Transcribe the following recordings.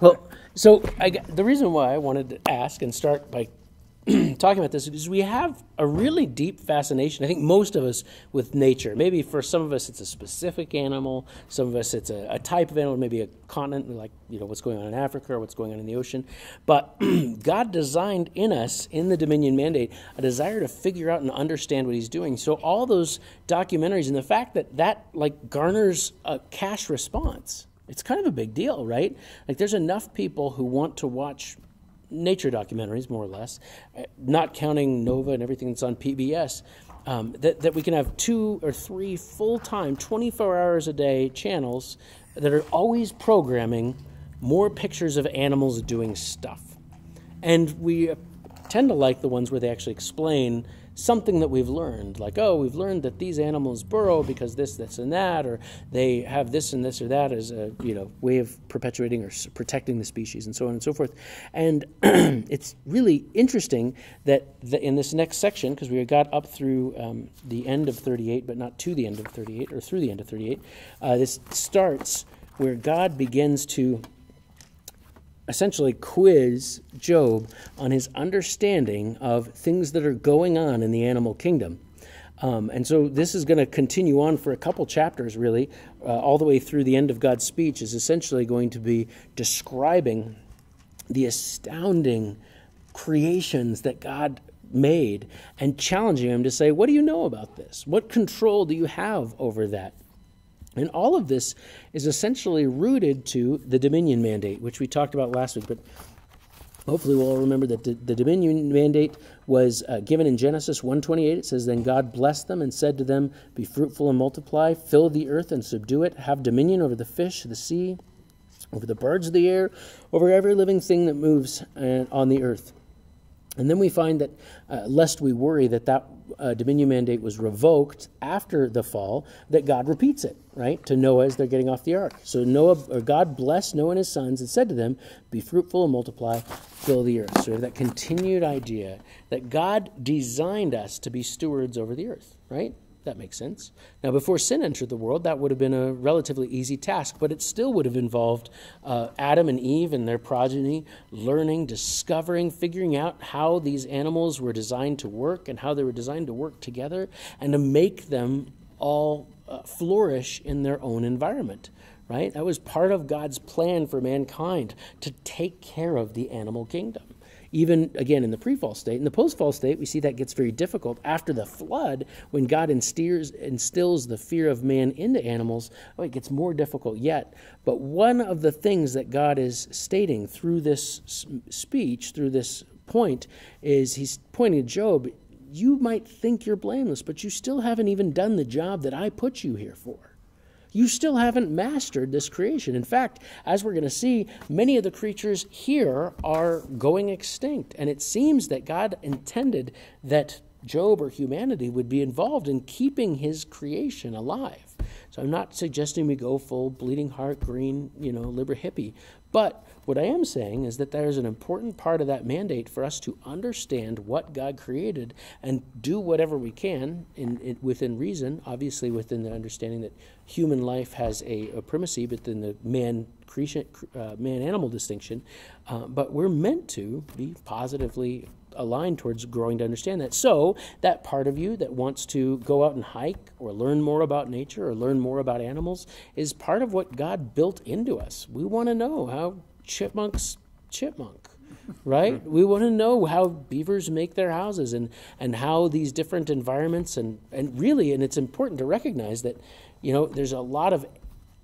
Well, so I, the reason why I wanted to ask and start by talking about this is we have a really deep fascination. I think most of us with nature. Maybe for some of us it's a specific animal. Some of us it's a, a, type of animal, maybe a continent, like you know what's going on in Africa or what's going on in the ocean. But God designed in us, in the Dominion Mandate, a desire to figure out and understand what He's doing. So all those documentaries and the fact that that like garners a cash response. It's kind of a big deal, right? Like, there's enough people who want to watch nature documentaries, more or less, uh, not counting Nova and everything that's on PBS, um, that, that we can have two or three full time, 24 hours a day channels that are always programming more pictures of animals doing stuff. And we tend to like the ones where they actually explain something that we've learned, like, oh, we've learned that these animals burrow because this, this, and that, or they have this and this or that as a you know way of perpetuating or protecting the species, and so on and so forth. And it's really interesting that the, in this next section, because we got up through um, the end of 38, but not to the end of 38, or through the end of 38, uh, this starts where God begins to essentially quiz Job on his understanding of things that are going on in the animal kingdom. Um, and so this is going to continue on for a couple chapters, really, uh, all the way through the end of God's speech, is essentially going to be describing the astounding creations that God made and challenging him to say, What do you know about this? What control do you have over that? And all of this is essentially rooted to the Dominion Mandate, which we talked about last week. But hopefully we'll all remember that the, the Dominion Mandate was uh, given in Genesis 1:28. It says, "Then God blessed them and said to them, Be fruitful and multiply, fill the earth and subdue it, have dominion over the fish the sea, over the birds of the air, over every living thing that moves uh, on the earth." And then we find that, uh, lest we worry that that uh, dominion mandate was revoked after the fall, that God repeats it, right, to Noah as they're getting off the ark. So Noah, or God blessed Noah and his sons and said to them, "Be fruitful and multiply, fill the earth." So have that continued idea that God designed us to be stewards over the earth, right? That makes sense. Now, before sin entered the world, that would have been a relatively easy task, but it still would have involved uh, Adam and Eve and their progeny learning, discovering, figuring out how these animals were designed to work and how they were designed to work together and to make them all uh, flourish in their own environment right? That was part of God's plan for mankind to take care of the animal kingdom even again in the pre-fall state. In the post-fall state, we see that gets very difficult after the flood, when God instills, instills the fear of man into animals. Oh, it gets more difficult yet. But one of the things that God is stating through this speech, through this point, is He's pointing to Job. You might think you're blameless, but you still haven't even done the job that I put you here for you still haven't mastered this creation. In fact, as we're going to see, many of the creatures here are going extinct. And it seems that God intended that Job or humanity would be involved in keeping his creation alive. So I'm not suggesting we go full bleeding heart, green, you know, liber hippie. But what I am saying is that there's an important part of that mandate for us to understand what God created and do whatever we can in, in within reason, obviously within the understanding that human life has a, a primacy, but then the man uh, man animal distinction. Uh, but we're meant to be positively aligned towards growing to understand that. So, that part of you that wants to go out and hike or learn more about nature or learn more about animals is part of what God built into us. We want to know how chipmunks chipmunk right? We want to know how beavers make their houses and and how these different environments and and really and it's important to recognize that you know there's a lot of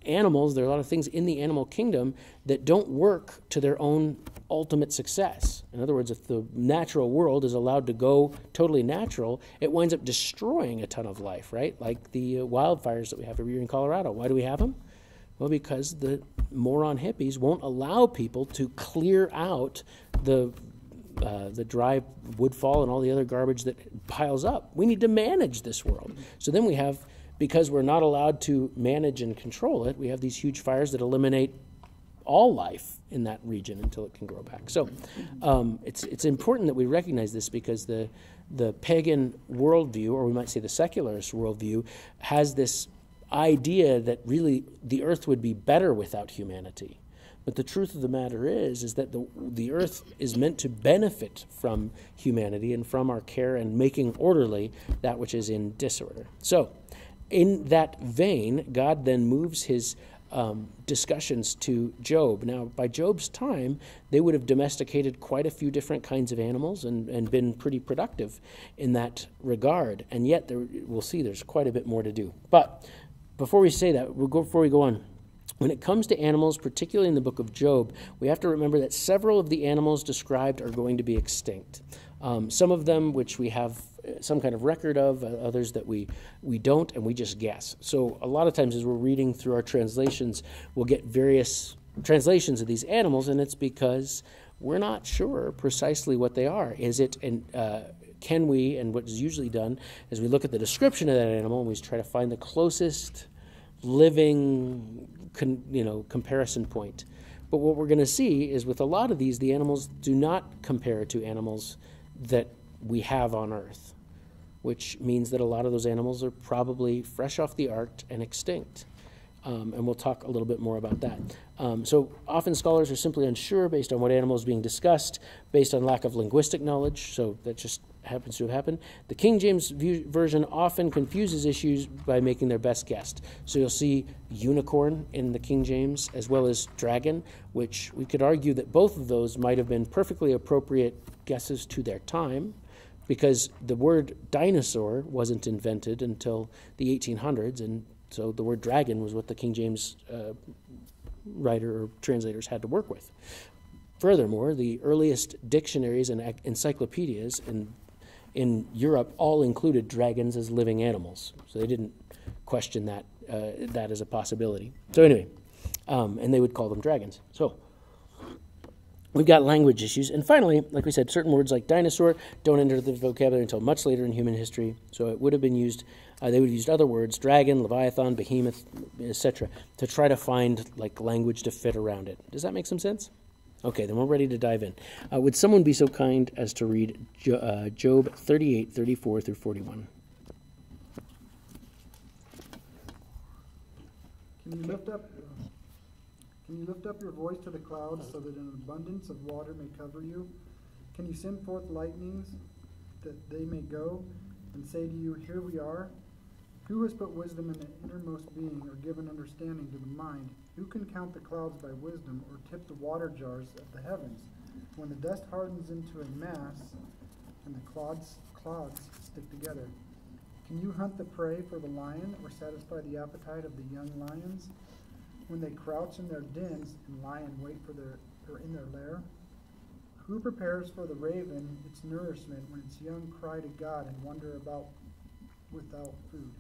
animals there are a lot of things in the animal kingdom that don't work to their own ultimate success. In other words if the natural world is allowed to go totally natural it winds up destroying a ton of life right? Like the uh, wildfires that we have every year in colorado. Why do we have them well, because the moron hippies won't allow people to clear out the uh, the dry woodfall and all the other garbage that piles up. We need to manage this world. So then we have, because we're not allowed to manage and control it, we have these huge fires that eliminate all life in that region until it can grow back. So um, it's it's important that we recognize this because the the pagan worldview, or we might say the secularist worldview, has this idea that really the earth would be better without humanity. But the truth of the matter is, is that the, the earth is meant to benefit from humanity and from our care and making orderly that which is in disorder. So, in that vein, God then moves his um, discussions to Job. Now, by Job's time, they would have domesticated quite a few different kinds of animals and, and been pretty productive in that regard. And yet, there, we'll see there's quite a bit more to do. But before we say that, before we go on, when it comes to animals, particularly in the book of Job, we have to remember that several of the animals described are going to be extinct. Um, some of them, which we have some kind of record of, uh, others that we, we don't, and we just guess. So, a lot of times as we're reading through our translations, we'll get various translations of these animals, and it's because we're not sure precisely what they are. Is it an, uh, can we, and what is usually done is we look at the description of that animal and we try to find the closest living con, you know, comparison point. But what we're going to see is with a lot of these, the animals do not compare to animals that we have on Earth, which means that a lot of those animals are probably fresh off the ark and extinct. Um, and we'll talk a little bit more about that. Um, so often scholars are simply unsure based on what animal is being discussed, based on lack of linguistic knowledge. So that just happens to have happened. The King James version often confuses issues by making their best guess. So you'll see unicorn in the King James as well as dragon, which we could argue that both of those might have been perfectly appropriate guesses to their time because the word dinosaur wasn't invented until the 1800s, and so the word dragon was what the King James uh, writer or translators had to work with. Furthermore, the earliest dictionaries and encyclopedias in, in Europe all included dragons as living animals, so they didn't question that, uh, that as a possibility. So, anyway, um, and they would call them dragons. So, We've got language issues. And finally, like we said, certain words like dinosaur don't enter the vocabulary until much later in human history. So it would have been used, uh, they would have used other words, dragon, leviathan, behemoth, etc., to try to find like language to fit around it. Does that make some sense? Okay, then we're ready to dive in. Uh, would someone be so kind as to read jo- uh, Job 38, 34 through 41? Can you lift up can you lift up your voice to the clouds so that an abundance of water may cover you? Can you send forth lightnings that they may go and say to you, Here we are? Who has put wisdom in the innermost being or given understanding to the mind? Who can count the clouds by wisdom or tip the water jars of the heavens? When the dust hardens into a mass and the clods, clods stick together. Can you hunt the prey for the lion or satisfy the appetite of the young lions? when they crouch in their dens and lie in wait for their or in their lair? Who prepares for the raven its nourishment when its young cry to God and wander about without food?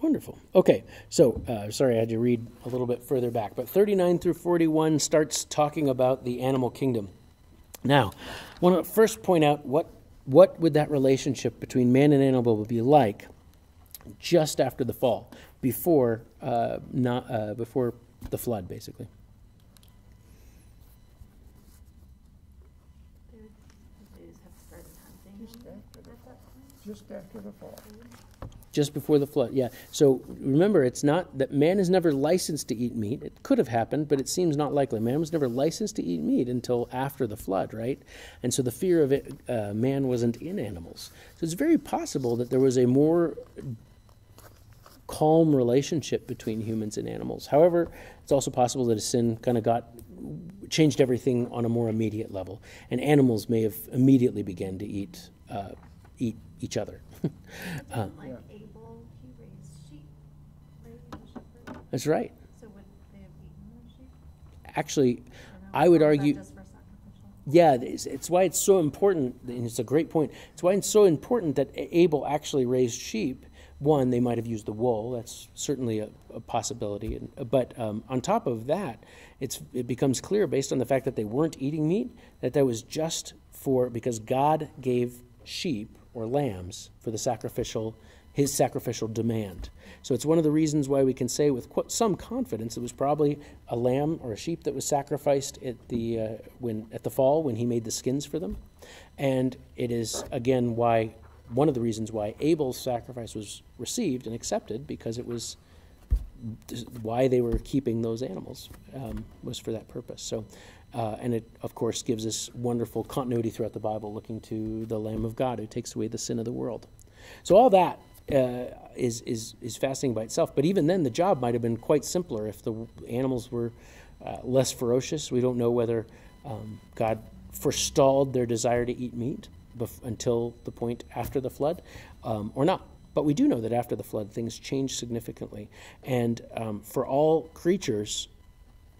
Wonderful. Okay, so uh, sorry I had to read a little bit further back, but 39 through 41 starts talking about the animal kingdom. Now, I want to first point out what what would that relationship between man and animal be like just after the fall before uh, not uh, before the flood, basically. Just after the fall. Just before the flood, yeah. So remember, it's not that man is never licensed to eat meat. It could have happened, but it seems not likely. Man was never licensed to eat meat until after the flood, right? And so the fear of it, uh, man wasn't in animals. So it's very possible that there was a more calm relationship between humans and animals. However, it's also possible that a sin kind of got changed everything on a more immediate level, and animals may have immediately began to eat uh, eat each other. uh, like Abel, he raised sheep, right? That's right. So would they have eaten the sheep? Actually, I would argue. Yeah, it's, it's, why it's so important, and it's a great point. It's why it's so important that Abel actually raised sheep one, they might have used the wool. That's certainly a, a possibility. And, but um, on top of that, it becomes clear based on the fact that they weren't eating meat that that was just for because God gave sheep or lambs for the sacrificial his sacrificial demand. So it's one of the reasons why we can say with some confidence it was probably a lamb or a sheep that was sacrificed at the uh, when at the fall when he made the skins for them, and it is again why one of the reasons why Abel's sacrifice was received and accepted because it was why they were keeping those animals um, was for that purpose. So, uh, and it of course gives us wonderful continuity throughout the Bible, looking to the Lamb of God who takes away the sin of the world. So all that uh, is is is fascinating by itself. But even then, the job might have been quite simpler if the animals were uh, less ferocious. We don't know whether um, God forestalled their desire to eat meat bef- until the point after the flood, um, or not. But we do know that after the flood, things changed significantly, and um, for all creatures,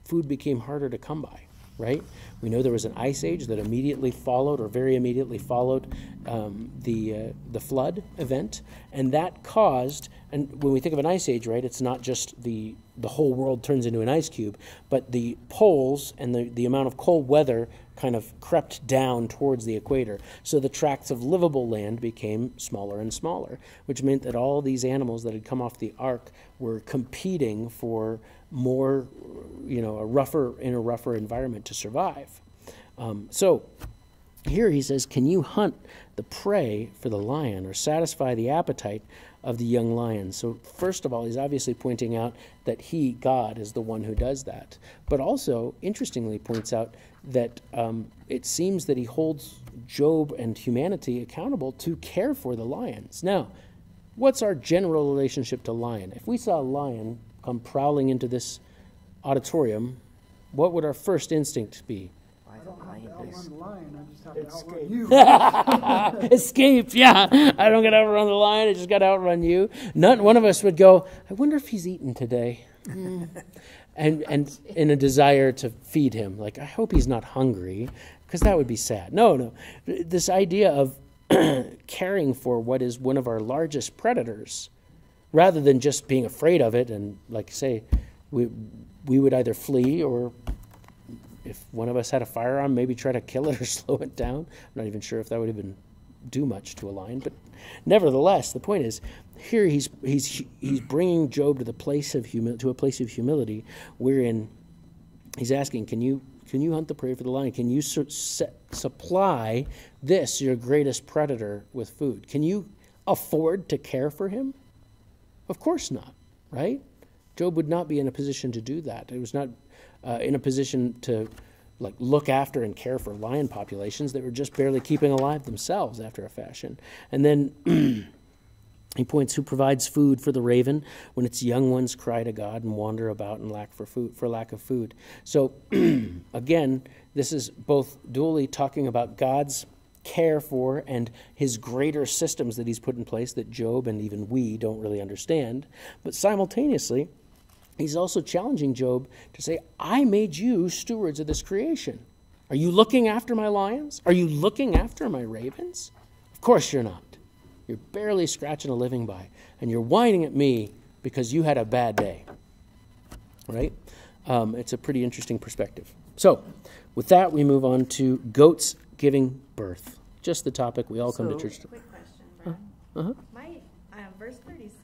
food became harder to come by. Right? We know there was an ice age that immediately followed, or very immediately followed, um, the uh, the flood event, and that caused. And when we think of an ice age, right, it's not just the the whole world turns into an ice cube, but the poles and the, the amount of cold weather kind of crept down towards the equator. So the tracts of livable land became smaller and smaller, which meant that all these animals that had come off the ark were competing for more, you know, a rougher in a rougher environment to survive. Um, so here he says, Can you hunt the prey for the lion or satisfy the appetite of the young lion? So, first of all, he's obviously pointing out that he, God, is the one who does that. But also, interestingly, points out that um, it seems that he holds Job and humanity accountable to care for the lions. Now, what's our general relationship to lion? If we saw a lion come prowling into this auditorium, what would our first instinct be? I don't have to outrun the lion, I just have to outrun you. Escape, yeah. I don't get to outrun the lion. I just got to outrun you. None, one of us would go. I wonder if he's eaten today, Hmm. and and in a desire to feed him. Like I hope he's not hungry, because that would be sad. No, no. This idea of caring for what is one of our largest predators, rather than just being afraid of it and, like I say, we we would either flee or if one of us had a firearm, maybe try to kill it or slow it down. I'm not even sure if that would even do much to a lion, but nevertheless, the point is, here he's he's he's bringing Job to the place of humi- to a place of humility, wherein he's asking, "Can you can you hunt the prey for the lion? Can you su- se- supply this your greatest predator with food? Can you afford to care for him? Of course not, right? Job would not be in a position to do that. It was not uh, in a position to like look after and care for lion populations that were just barely keeping alive themselves after a fashion. And then he points who provides food for the raven when its young ones cry to God and wander about and lack for food for lack of food. So again, this is both dually talking about God's care for and his greater systems that he's put in place that Job and even we don't really understand, but simultaneously he's also challenging Job to say, I made you stewards of this creation. Are you looking after my lions? Are you looking after my ravens? Of course you're not. You're barely scratching a living by, and you're whining at me because you had a bad day. Right? Um, it's a pretty interesting perspective. So, with that, we move on to goats giving birth. Just the topic we all so, come to church to. Quick question, Uh-huh. uh-huh. My uh, verse 36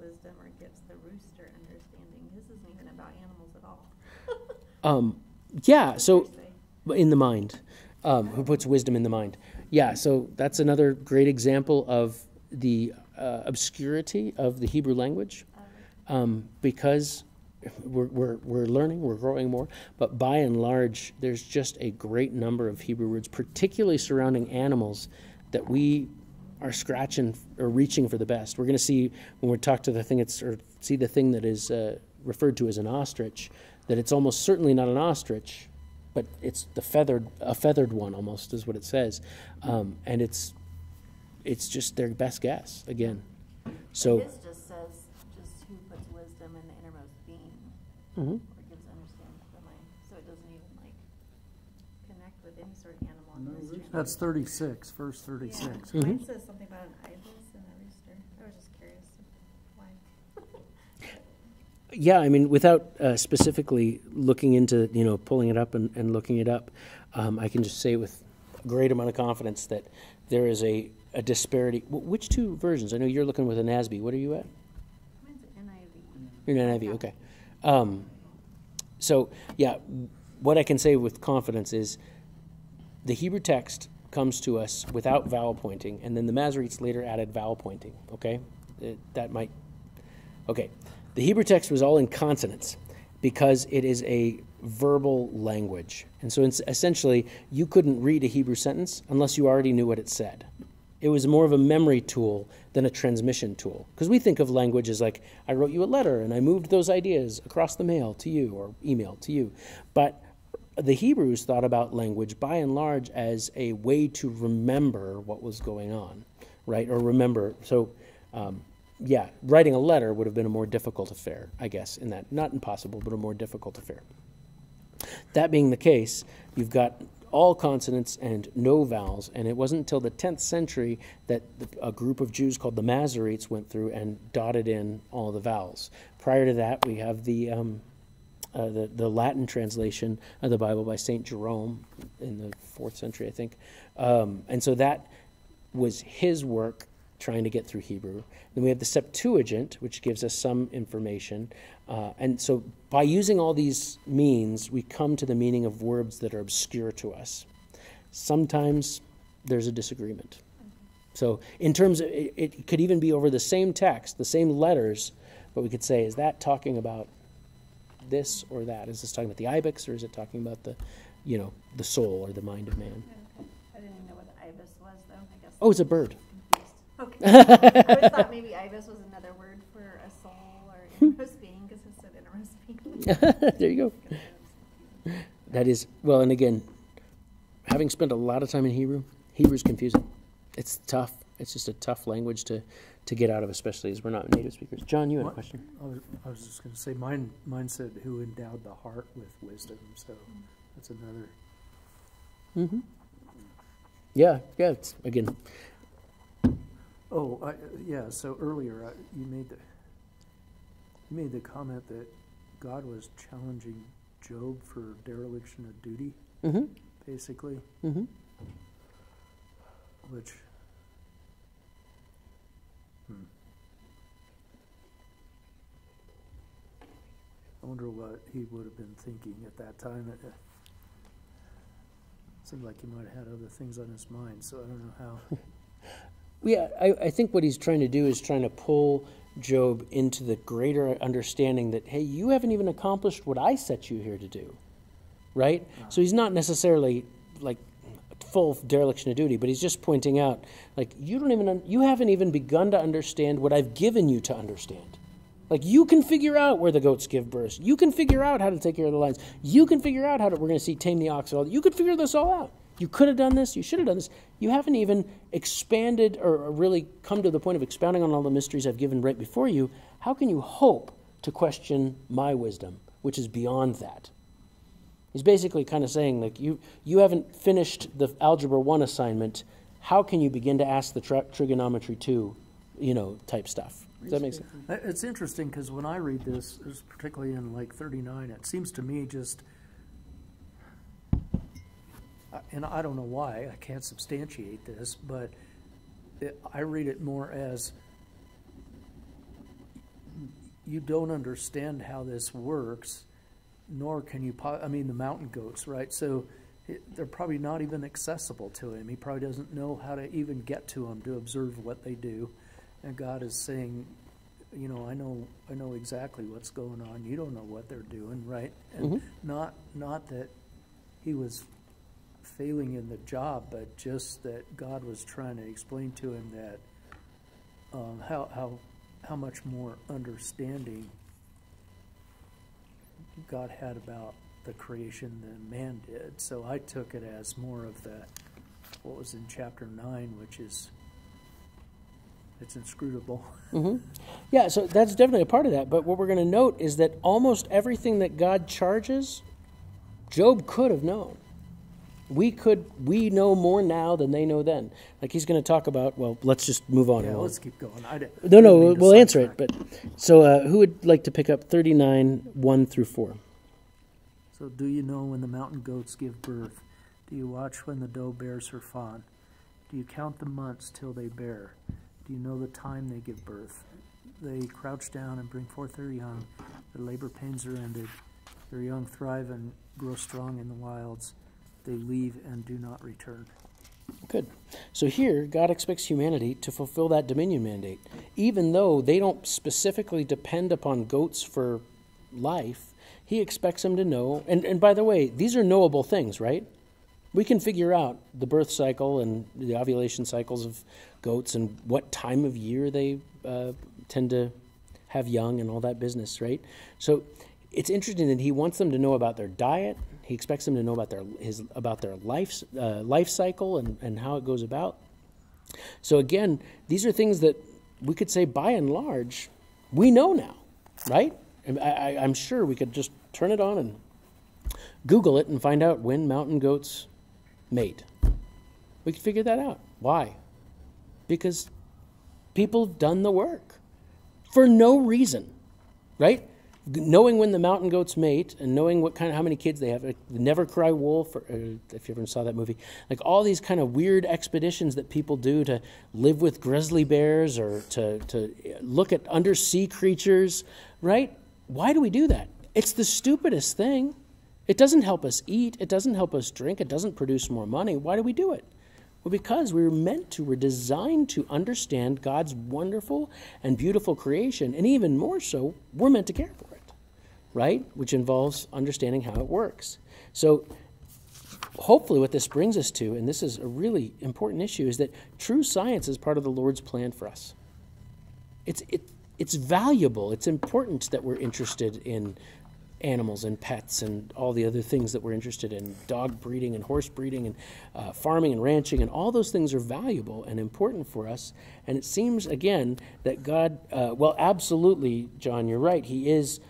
wisdom or gives the rooster understanding. This isn't even about animals at all. Um, yeah, so What's yours say? in the mind, um, who puts wisdom in the mind. Yeah, so that's another great example of the uh, obscurity of the Hebrew language, um, because we're, we're, we're learning, we're growing more, but by and large, there's just a great number of Hebrew words, particularly surrounding animals, that we are scratching or reaching for the best. We're going to see when we talk to the thing, it's or see the thing that is uh, referred to as an ostrich, that it's almost certainly not an ostrich, but it's the feathered a feathered one almost is what it says, um, and it's it's just their best guess again. So This just says, just who puts wisdom in the innermost being, Mhm. or gives understanding to the mind, so it doesn't even like connect with any sort of animal in No, this Rich- That's thirty-six, verse thirty-six. Yeah. Mine says something about an ibis and a rooster. I was just curious why. Yeah, I mean, without uh, specifically looking into, you know, pulling it up and, and looking it up, um, I can just say with a great amount of confidence that there is a, a disparity. Wh- Which two versions? I know you're looking with a NASB. What are you at? Mine's an NIV. You're an NIV, okay. Um, so, yeah, what I can say with confidence is the Hebrew text comes to us without vowel pointing, and then the Masoretes later added vowel pointing, okay? It, that might. Okay. The Hebrew text was all in consonants because it is a verbal language. And so essentially, you couldn't read a Hebrew sentence unless you already knew what it said. It was more of a memory tool than a transmission tool. Because we think of language as like, I wrote you a letter and I moved those ideas across the mail to you or email to you. But the Hebrews thought about language by and large as a way to remember what was going on, right? Or remember. So, um, yeah, writing a letter would have been a more difficult affair, I guess, in that. Not impossible, but a more difficult affair. That being the case, you've got all consonants and no vowels, and it wasn't until the 10th century that a group of Jews called the Masoretes went through and dotted in all the vowels. Prior to that, we have the um, uh, the, the Latin translation of the Bible by St. Jerome in the fourth century, I think. Um, and so that was his work trying to get through Hebrew. Then we have the Septuagint, which gives us some information. Uh, and so by using all these means, we come to the meaning of words that are obscure to us. Sometimes there's a disagreement. So, in terms of it, it could even be over the same text, the same letters, but we could say, is that talking about this or that? Is this talking about the ibex or is it talking about the, you know, the soul or the mind of man? I didn't even know what the ibis was, though, I guess. Oh, it's a bird. confused. Okay. I always thought maybe ibis was another word for a soul or innermost being, because it said innermost being. there you go. That is well, and again, having spent a lot of time in Hebrew, Hebrew's confusing. It's tough. It's just a tough language to to get out of, especially as we're not native speakers. John, you had a question. I was, I was just gonna say, mine, mine said who endowed the heart with wisdom, so that's another. Mm-hmm. Yeah, yeah. It's again. Oh, I, yeah, so earlier, I, you made the, you made the comment that God was challenging Job for dereliction of duty, Mm-hmm. basically, Mm-hmm. which. I wonder what he would have been thinking at that time. It, uh, seemed like he might have had other things on his mind, so I don't know how. Yeah, I, I think what he's trying to do is trying to pull Job into the greater understanding that, hey, you haven't even accomplished what I set you here to do. Right? So he's not necessarily like full dereliction of duty, but he's just pointing out, like, you don't even, you haven't even begun to understand what I've given you to understand. Like, you can figure out where the goats give birth. You can figure out how to take care of the lions. You can figure out how to, we're going to see tame the ox. all. You could figure this all out. You could have done this. You should have done this. You haven't even expanded or really come to the point of expounding on all the mysteries I've given right before you. How can you hope to question my wisdom, which is beyond that? He's basically kind of saying, like, you, you haven't finished the Algebra 1 assignment. How can you begin to ask the tri- trigonometry 2, you know, type stuff? Does that make sense? Uh, It's interesting because when I read this, particularly in like 39, it seems to me just, and I don't know why, I can't substantiate this, but it, I read it more as you don't understand how this works, nor can you, I mean, the mountain goats, right? So it, they're probably not even accessible to him. He probably doesn't know how to even get to them to observe what they do. And God is saying, you know, I know, I know exactly what's going on. You don't know what they're doing, right? And Mhm. not, not that he was failing in the job, but just that God was trying to explain to him that um, how how how much more understanding God had about the creation than man did. So I took it as more of the what was in chapter nine, which is it's inscrutable. hmm Yeah, so that's definitely a part of that. But what we're going to note is that almost everything that God charges, Job could have known. We could, we know more now than they know then. Like he's going to talk about. Well, let's just move on. Yeah, let's keep going. I didn't- no, no, we'll, we'll answer it. But so, uh, who would like to pick up thirty-nine one through four? So, do you know when the mountain goats give birth? Do you watch when the doe bears her fawn? Do you count the months till they bear? Do you know the time they give birth? They crouch down and bring forth their young. Their labor pains are ended. Their young thrive and grow strong in the wilds. They leave and do not return. Good. So here, God expects humanity to fulfill that dominion mandate. Even though they don't specifically depend upon goats for life, He expects them to know. And, and by the way, these are knowable things, right? We can figure out the birth cycle and the ovulation cycles of goats and what time of year they uh, tend to have young and all that business, right? So it's interesting that he wants them to know about their diet. He expects them to know about their his about their life uh, life cycle and, and how it goes about. So again, these are things that we could say by and large we know now, right? I, am sure we could just turn it on and Google it and find out when mountain goats mate. We could figure that out. Why? Because people have done the work for no reason, right? knowing when the mountain goats mate and knowing what kind of how many kids they have like never cry wolf or, if you ever saw that movie like all these kind of weird expeditions that people do to live with grizzly bears or to, to look at undersea creatures right? Why do we do that? It's the stupidest thing. It doesn't help us eat. It doesn't help us drink. It doesn't produce more money. Why do we do it well, because we were meant to, we're designed to understand God's wonderful and beautiful creation, and even more so, we're meant to care for it, right? Which involves understanding how it works. So, hopefully, what this brings us to, and this is a really important issue, is that true science is part of the Lord's plan for us. It's, it, it's valuable, it's important that we're interested in animals and pets and all the other things that we're interested in dog breeding and horse breeding and uh, farming and ranching and all those things are valuable and important for us and it seems again that god uh, well absolutely john you're right he is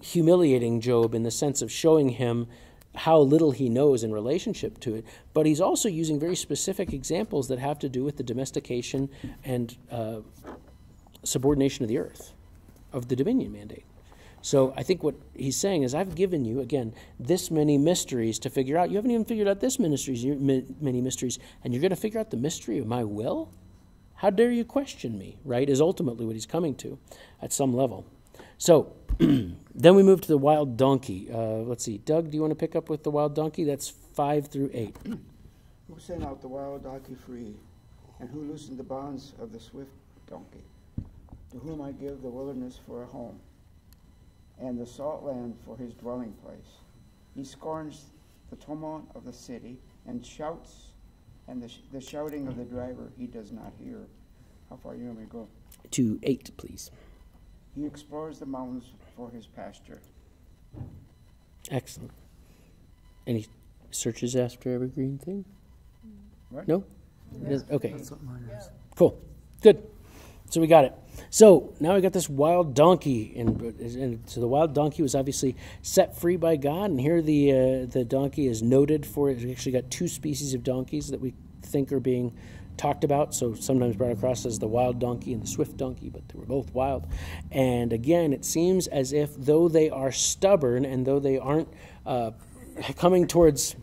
humiliating Job in the sense of showing him how little he knows in relationship to it, but he's also using very specific examples that have to do with the domestication and uh, subordination of the earth, of the dominion mandate. So I think what he's saying is, I've given you again this many mysteries to figure out. You haven't even figured out this many mysteries, and you're going to figure out the mystery of my will. How dare you question me? Right is ultimately what he's coming to, at some level. So then we move to the wild donkey. Uh, let's see, Doug, do you want to pick up with the wild donkey? That's five through eight. Who sent out the wild donkey free, and who loosened the bonds of the swift donkey? To whom I give the wilderness for a home, and the salt land for his dwelling place. He scorns the tumult of the city, and shouts, and the, sh- the shouting of the driver he does not hear. How far you want me to go? To eight, please. He explores the mountains for his pasture. Excellent. And he searches after every green thing? What? No? Yes. Okay. That's what mine is. Cool. Good. So we got it. So now we got this wild donkey, and, and so the wild donkey was obviously set free by God, and here the uh, the donkey is noted for it. We actually got two species of donkeys that we think are being talked about, so sometimes brought across as the wild donkey and the swift donkey, but they were both wild. And again, it seems as if though they are stubborn and though they aren't uh, coming towards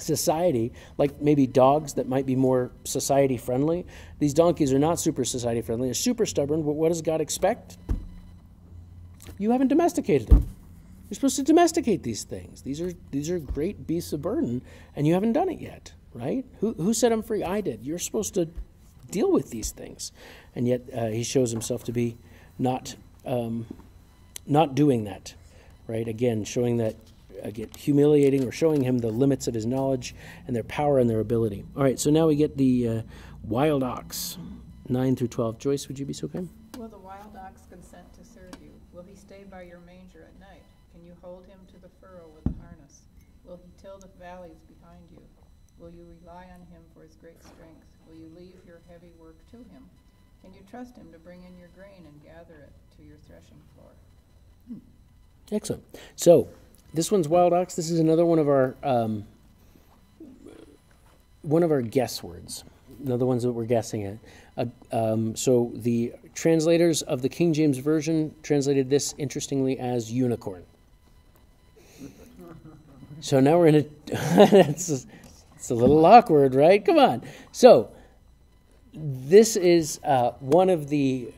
society, like maybe dogs that might be more society friendly, these donkeys are not super society friendly. They're super stubborn, but what does God expect? You haven't domesticated them. You're supposed to domesticate these things. These are these are great beasts of burden, and you haven't done it yet right? Who, who set him free? I did. You're supposed to deal with these things. And yet uh, he shows himself to be not, um, not doing that, right? Again, showing that, again, humiliating or showing him the limits of his knowledge and their power and their ability. All right, so now we get the uh, wild ox, 9 through 12. Joyce, would you be so kind? Will the wild ox consent to serve you? Will he stay by your manger at night? Can you hold him to the furrow with a harness? Will he till the valleys behind you? Will you rely on him for his great strength? Will you leave your heavy work to him? Can you trust him to bring in your grain and gather it to your threshing floor? Hmm. Excellent. So, this one's wild ox. This is another one of our um, one of our guess words. Another ones that we're guessing at. Uh, um, so the translators of the King James Version translated this interestingly as unicorn. So now we're in a. It's a little awkward, right? Come on. So, this is uh, one of the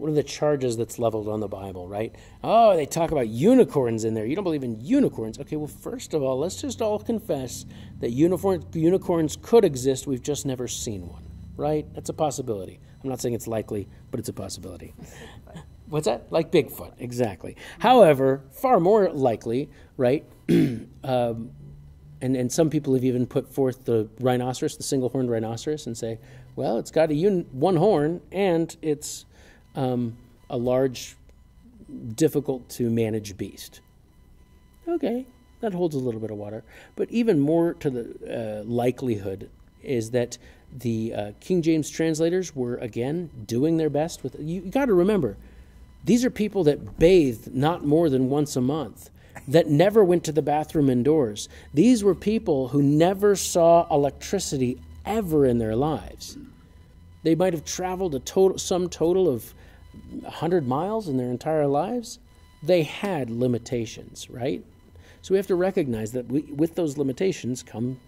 one of the charges that's leveled on the Bible, right? Oh, they talk about unicorns in there. You don't believe in unicorns. Okay, well, first of all, let's just all confess that unicorn, unicorns could exist. We've just never seen one, right? That's a possibility. I'm not saying it's likely, but it's a possibility. What's that? Like Bigfoot, exactly. However, far more likely, right? um, and, and some people have even put forth the rhinoceros, the single horned rhinoceros, and say, well, it's got a un- one horn and it's um, a large, difficult to manage beast. Okay, that holds a little bit of water. But even more to the uh, likelihood is that the uh, King James translators were, again, doing their best with. You, you got to remember, these are people that bathed not more than once a month, that never went to the bathroom indoors. These were people who never saw electricity ever in their lives. They might have traveled a total, some total of 100 miles in their entire lives. They had limitations, right? So we have to recognize that we, with those limitations come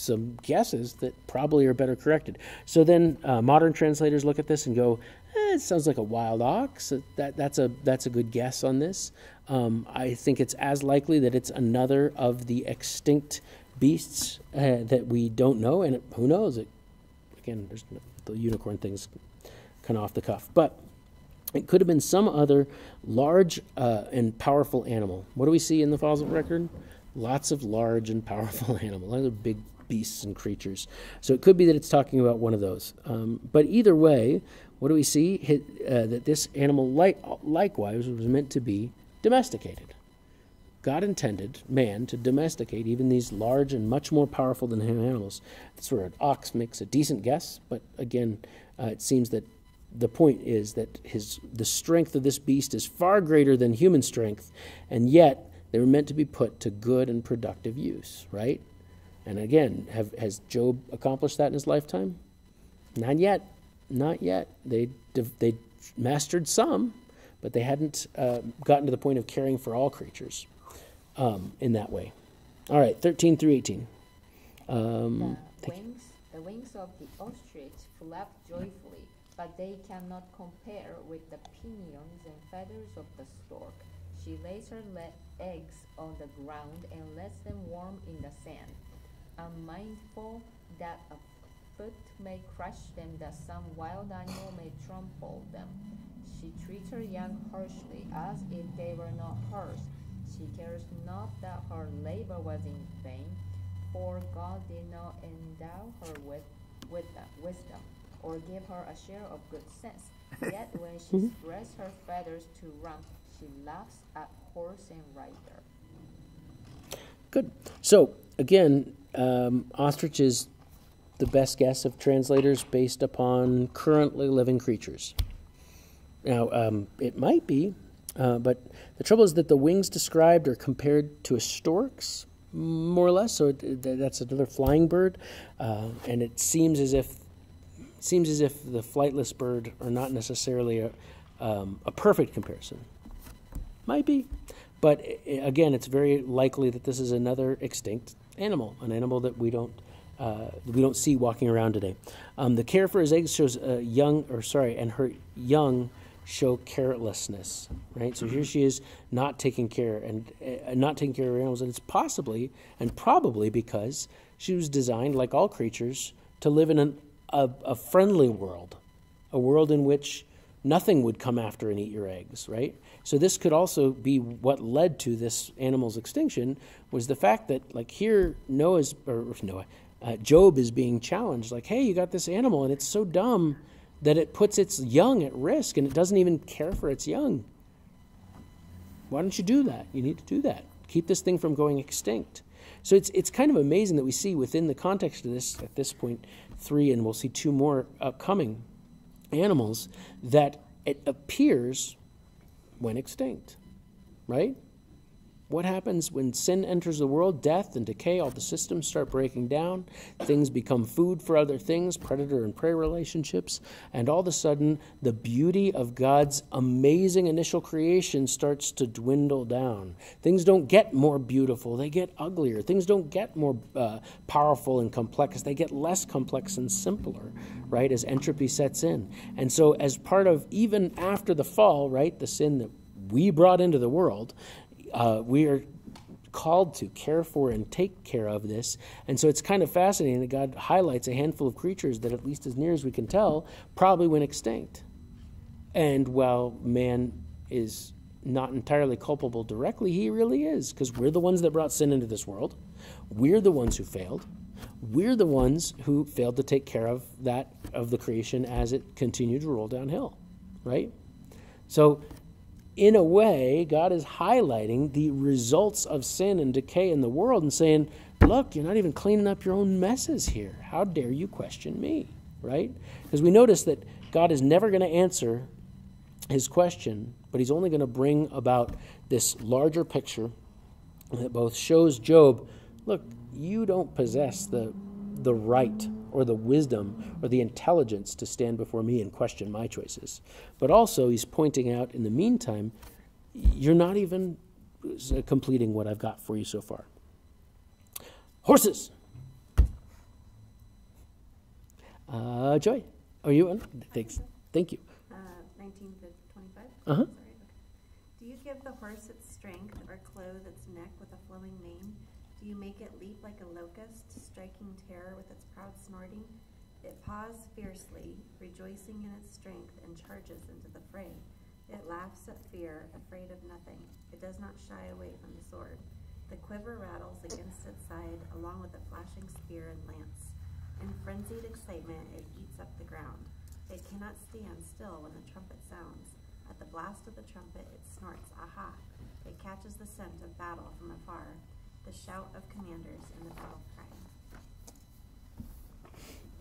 some guesses that probably are better corrected. So then uh, modern translators look at this and go, eh, "It sounds like a wild ox. That that's a that's a good guess on this." Um, I think it's as likely that it's another of the extinct beasts uh, that we don't know, and who knows? It again, there's the unicorn things kind of off the cuff, but it could have been some other large uh, and powerful animal. What do we see in the fossil record? Lots of large and powerful animals, lots of big beasts and creatures. So it could be that it's talking about one of those. Um, but either way, what do we see? Uh, that this animal like, likewise was meant to be domesticated. God intended man to domesticate even these large and much more powerful than him animals. That's where an ox makes a decent guess, but again, uh, it seems that the point is that his the strength of this beast is far greater than human strength, and yet they were meant to be put to good and productive use, right? And again, have, has Job accomplished that in his lifetime? Not yet. Not yet. They, they mastered some, but they hadn't uh, gotten to the point of caring for all creatures um, in that way. All right, 13 through 18. Um, the, wings, the wings of the ostrich flap joyfully, but they cannot compare with the pinions and feathers of the stork. She lays her eggs on the ground and lets them warm in the sand unmindful that a foot may crush them, that some wild animal may trample them. She treats her young harshly, as if they were not hers. She cares not that her labor was in vain, for God did not endow her with, with uh, wisdom, or give her a share of good sense. Yet when she mm-hmm. spreads her feathers to run, she laughs at horse and rider. Good. So again, um, ostrich is the best guess of translators based upon currently living creatures. Now, um, it might be, uh, but the trouble is that the wings described are compared to a stork's, more or less. So it, that's another flying bird, uh, and it seems as if seems as if the flightless bird are not necessarily a, um, a perfect comparison. Might be, but again, it's very likely that this is another extinct animal, an animal that we don't uh, we don't see walking around today. Um, the care for his eggs shows a young, or sorry, and her young show carelessness, right? So here she is not taking care and uh, not taking care of her animals, and it's possibly and probably because she was designed, like all creatures, to live in an, a, a friendly world, a world in which nothing would come after and eat your eggs, right? So this could also be what led to this animal's extinction was the fact that like here Noah's or Noah, uh, Job is being challenged like, hey, you got this animal and it's so dumb that it puts its young at risk and it doesn't even care for its young. Why don't you do that? You need to do that. Keep this thing from going extinct. So it's it's kind of amazing that we see within the context of this at this point three, and we'll see two more upcoming animals that it appears went extinct, right? What happens when sin enters the world? Death and decay, all the systems start breaking down. Things become food for other things, predator and prey relationships. And all of a sudden, the beauty of God's amazing initial creation starts to dwindle down. Things don't get more beautiful, they get uglier. Things don't get more uh, powerful and complex, they get less complex and simpler, right, as entropy sets in. And so, as part of even after the fall, right, the sin that we brought into the world, uh, we are called to care for and take care of this. And so it's kind of fascinating that God highlights a handful of creatures that, at least as near as we can tell, probably went extinct. And while man is not entirely culpable directly, he really is, because we're the ones that brought sin into this world. We're the ones who failed. We're the ones who failed to take care of that of the creation as it continued to roll downhill, right? So in a way, God is highlighting the results of sin and decay in the world and saying, Look, you're not even cleaning up your own messes here. How dare you question me? Right? Because we notice that God is never going to answer his question, but he's only going to bring about this larger picture that both shows Job, look, you don't possess the, the right or the wisdom or the intelligence to stand before me and question my choices. But also, he's pointing out in the meantime, you're not even completing what I've got for you so far. Horses. Uh, Joy, are you on? Thanks. Thank you. Uh, nineteen to twenty-five? Uh-huh. Sorry, okay. Do you give the horse its strength or clothe its neck with a flowing mane? Do you make it leap like a locust, striking terror with its proud snorting? It paws fiercely, rejoicing in its strength, and charges into the fray. It laughs at fear, afraid of nothing. It does not shy away from the sword. The quiver rattles against its side, along with the flashing spear and lance. In frenzied excitement, it eats up the ground. It cannot stand still when the trumpet sounds. At the blast of the trumpet, it snorts, aha! It catches the scent of battle from afar, the shout of commanders in the battle cry.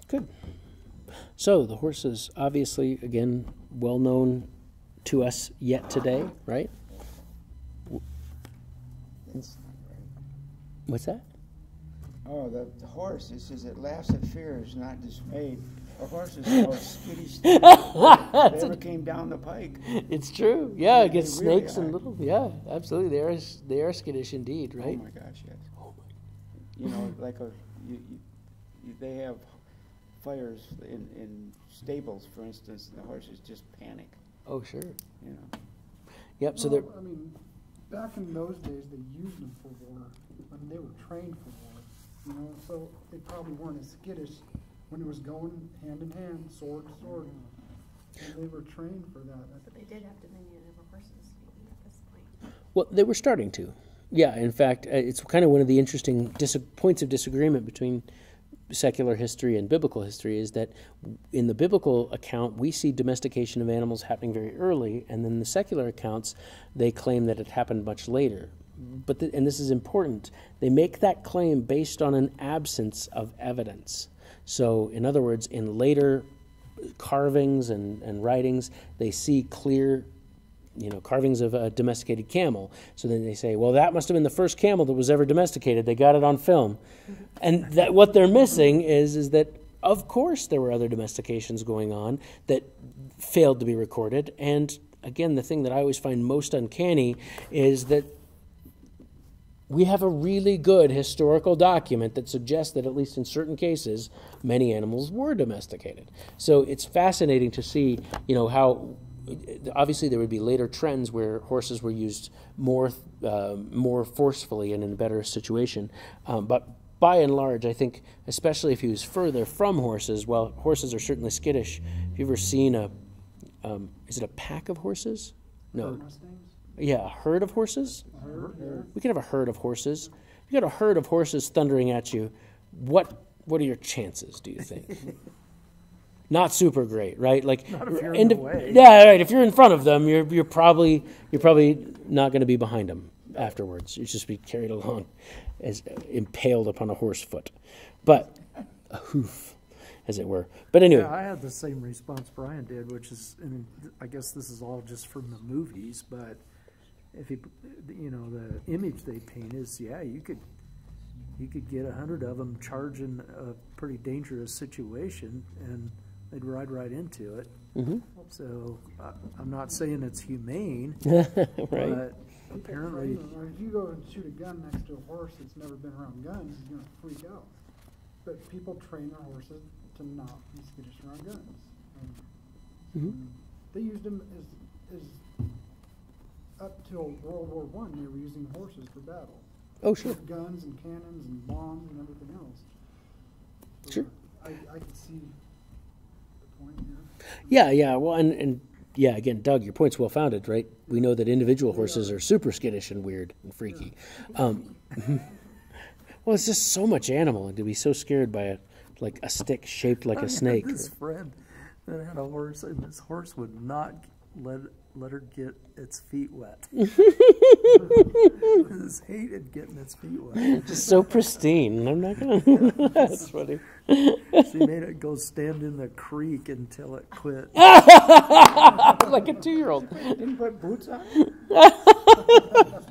Good. So the horse is obviously, again, well known to us yet today, right? That's not right. What's that? Oh, the, the horse, it says it laughs at fear, is not dismayed. A horse is the most skittish thing that ever came down the pike. It's true. Yeah, Yeah, against they really snakes and are. little. Yeah, absolutely. They are they are skittish indeed, right? Oh my gosh, yes. You know, like a, you, you, you, they have fires in, in stables, for instance, and the horses just panic, Oh, sure. you know. Yep. So Well, they're I mean, back in those days, they used them for war. I mean, they were trained for war, you know, so they probably weren't as skittish when it was going hand in hand, sword to sword. And they were trained for that. But they did have dominion over horses at this point. Well, they were starting to. Yeah, in fact, uh, it's kind of one of the interesting dis- points of disagreement between secular history and biblical history is that in the biblical account, we see domestication of animals happening very early, and then the secular accounts, they claim that it happened much later. But the, and this is important. They make that claim based on an absence of evidence. So, in other words, in later carvings and, and writings, they see clear you know, carvings of a domesticated camel. So then they say, well, that must have been the first camel that was ever domesticated. They got it on film. And that what they're missing is is that of course there were other domestications going on that failed to be recorded. And again, the thing that I always find most uncanny is that we have a really good historical document that suggests that, at least in certain cases, many animals were domesticated. So it's fascinating to see, you know, how obviously there would be later trends where horses were used more, uh, more forcefully and in a better situation. Um, but by and large, I think, especially if he was further from horses, well, horses are certainly skittish. Have you ever seen a, um, is it a pack of horses? No. Yeah, a herd of horses? We could have a herd of horses. If you got a herd of horses thundering at you, what what are your chances? Do you think? Not super great, right? Like, Not if you're in the way. yeah, right. If you're in front of them, you're you're probably you're probably not going to be behind them afterwards. You just be carried along, as impaled upon a horse foot, but a hoof, as it were. But anyway, Yeah, I had the same response Brian did, which is, and I guess this is all just from the movies, but if you, you know, the image they paint is, yeah, you could, you could get a hundred of them charging a pretty dangerous situation and they'd ride right into it. Mhm. So I, I'm not saying it's humane, right. but apparently, Or if you go and shoot a gun next to a horse that's never been around guns, he's gonna freak out. But people train their horses to not be skittish around guns. And, Mhm. um, They used them as, as, up till World War One, they were using horses for battle. Oh, sure. With Guns and cannons and bombs and everything else. So Sure. I, I could see the point here. Yeah, yeah. Well, and, and yeah, again, Doug, your point's well founded, right? We know that individual horses are super skittish and weird and freaky. Um, well, it's just so much animal, and to be so scared by a like a stick shaped like I a snake. This friend that had a horse, and this horse would not let let her get its feet wet. Just hated getting its feet wet. Just so pristine. I'm not gonna. That's funny. She made it go stand in the creek until it quit. like a two-year-old Didn't put boots on?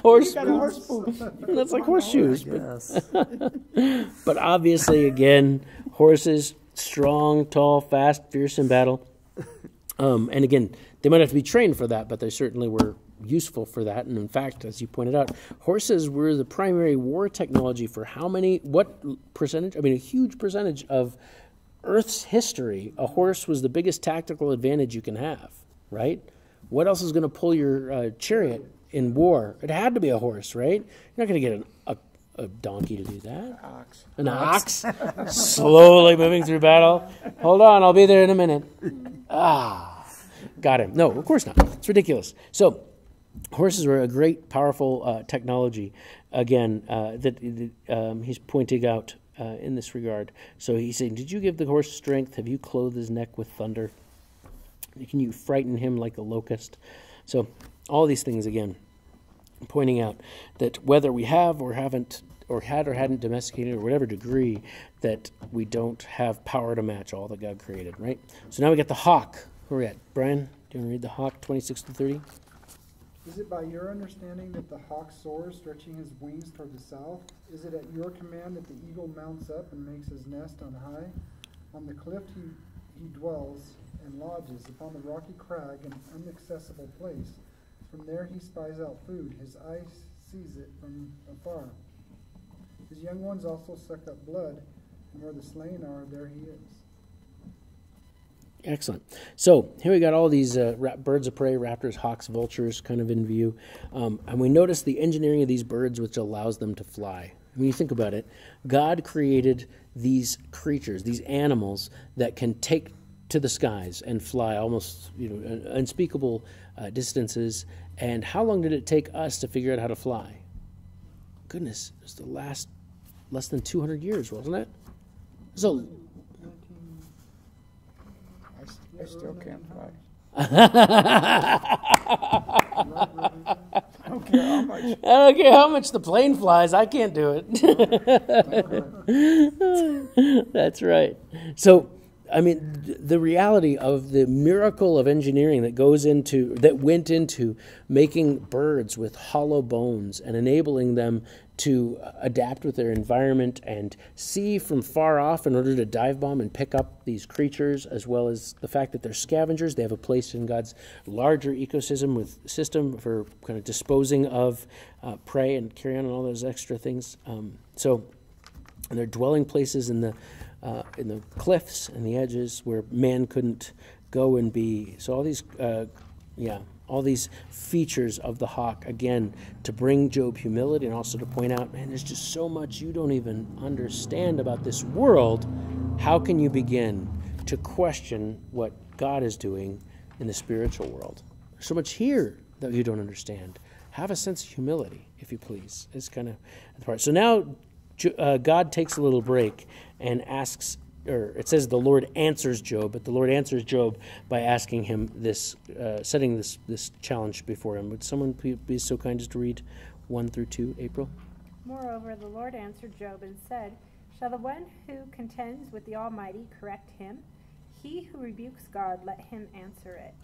horse. A horse boots. That's like horseshoes. But, but obviously, again, horses strong, tall, fast, fierce in battle. Um, and again, they might have to be trained for that, but they certainly were useful for that. And in fact, as you pointed out, horses were the primary war technology for how many, what percentage? I mean, a huge percentage of Earth's history. A horse was the biggest tactical advantage you can have, right? What else is going to pull your uh, chariot in war? It had to be a horse, right? You're not going to get an, a, a donkey to do that. An Ox. An ox slowly moving through battle. Hold on, I'll be there in a minute. Ah, got him. No, of course not. It's ridiculous. So, horses were a great, powerful uh, technology. Again, uh, that um, he's pointing out uh, in this regard. So he's saying, "Did you give the horse strength? Have you clothed his neck with thunder? Can you frighten him like a locust?" So, all these things again pointing out that whether we have or haven't or had or hadn't domesticated or whatever degree that we don't have power to match all that God created, right? So now we got the hawk. Where are we at? Brian, do you want to read the hawk 26 to 30? Is it by your understanding that the hawk soars, stretching his wings toward the south? Is it at your command that the eagle mounts up and makes his nest on high? On the cliff he, he dwells and lodges, upon the rocky crag, an inaccessible place. From there he spies out food, his eye sees it from afar. His young ones also suck up blood, and where the slain are, there he is. Excellent. So here we got all these uh, birds of prey, raptors, hawks, vultures, kind of in view, um, and we notice the engineering of these birds, which allows them to fly. When you think about it, God created these creatures, these animals that can take to the skies and fly almost, you know, unspeakable uh, distances. And how long did it take us to figure out how to fly? Goodness, it was the last less than 200 years, wasn't it? So I, still can't fly. I don't care how much. I don't care how much the plane flies, I can't do it. That's right. So, I mean, the reality of the miracle of engineering that goes into, that went into making birds with hollow bones and enabling them to adapt with their environment and see from far off in order to dive bomb and pick up these creatures, as well as the fact that they're scavengers. They have a place in God's larger ecosystem with system for kind of disposing of uh, prey and carrion and all those extra things. Um, so, and they're dwelling places in the uh, in the cliffs and the edges where man couldn't go and be. So all these, uh, yeah, all these features of the hawk again to bring Job humility and also to point out, man, there's just so much you don't even understand about this world. How can you begin to question what God is doing in the spiritual world? There's so much here that you don't understand. Have a sense of humility, if you please. It's kind of the part. So now uh, God takes a little break and asks, or it says the Lord answers Job, but the Lord answers Job by asking him this, uh, setting this this challenge before him. Would someone be, be so kind as to read one through two, April? Moreover, the Lord answered Job and said, Shall the one who contends with the Almighty correct him? He who rebukes God, let him answer it.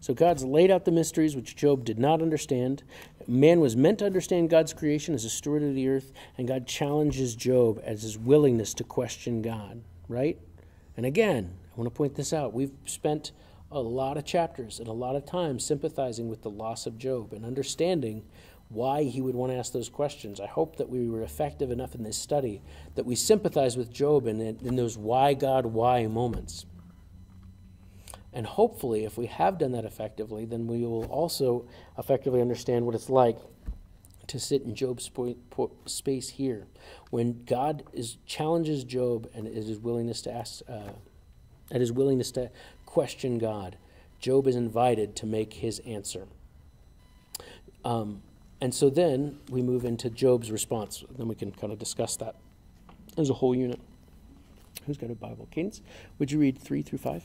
So God's laid out the mysteries which Job did not understand. Man was meant to understand God's creation as a steward of the earth, and God challenges Job as his willingness to question God, right? And again, I want to point this out. We've spent a lot of chapters and a lot of time sympathizing with the loss of Job and understanding why he would want to ask those questions. I hope that we were effective enough in this study that we sympathize with Job in, in those why God, why moments. And hopefully, if we have done that effectively, then we will also effectively understand what it's like to sit in Job's space here, when God is challenges Job and is his willingness to ask, uh, and his willingness to question God. Job is invited to make his answer. Um, and so then we move into Job's response. Then we can kind of discuss that as a whole unit. Who's got a Bible? Cadence, would you read 3 through 5?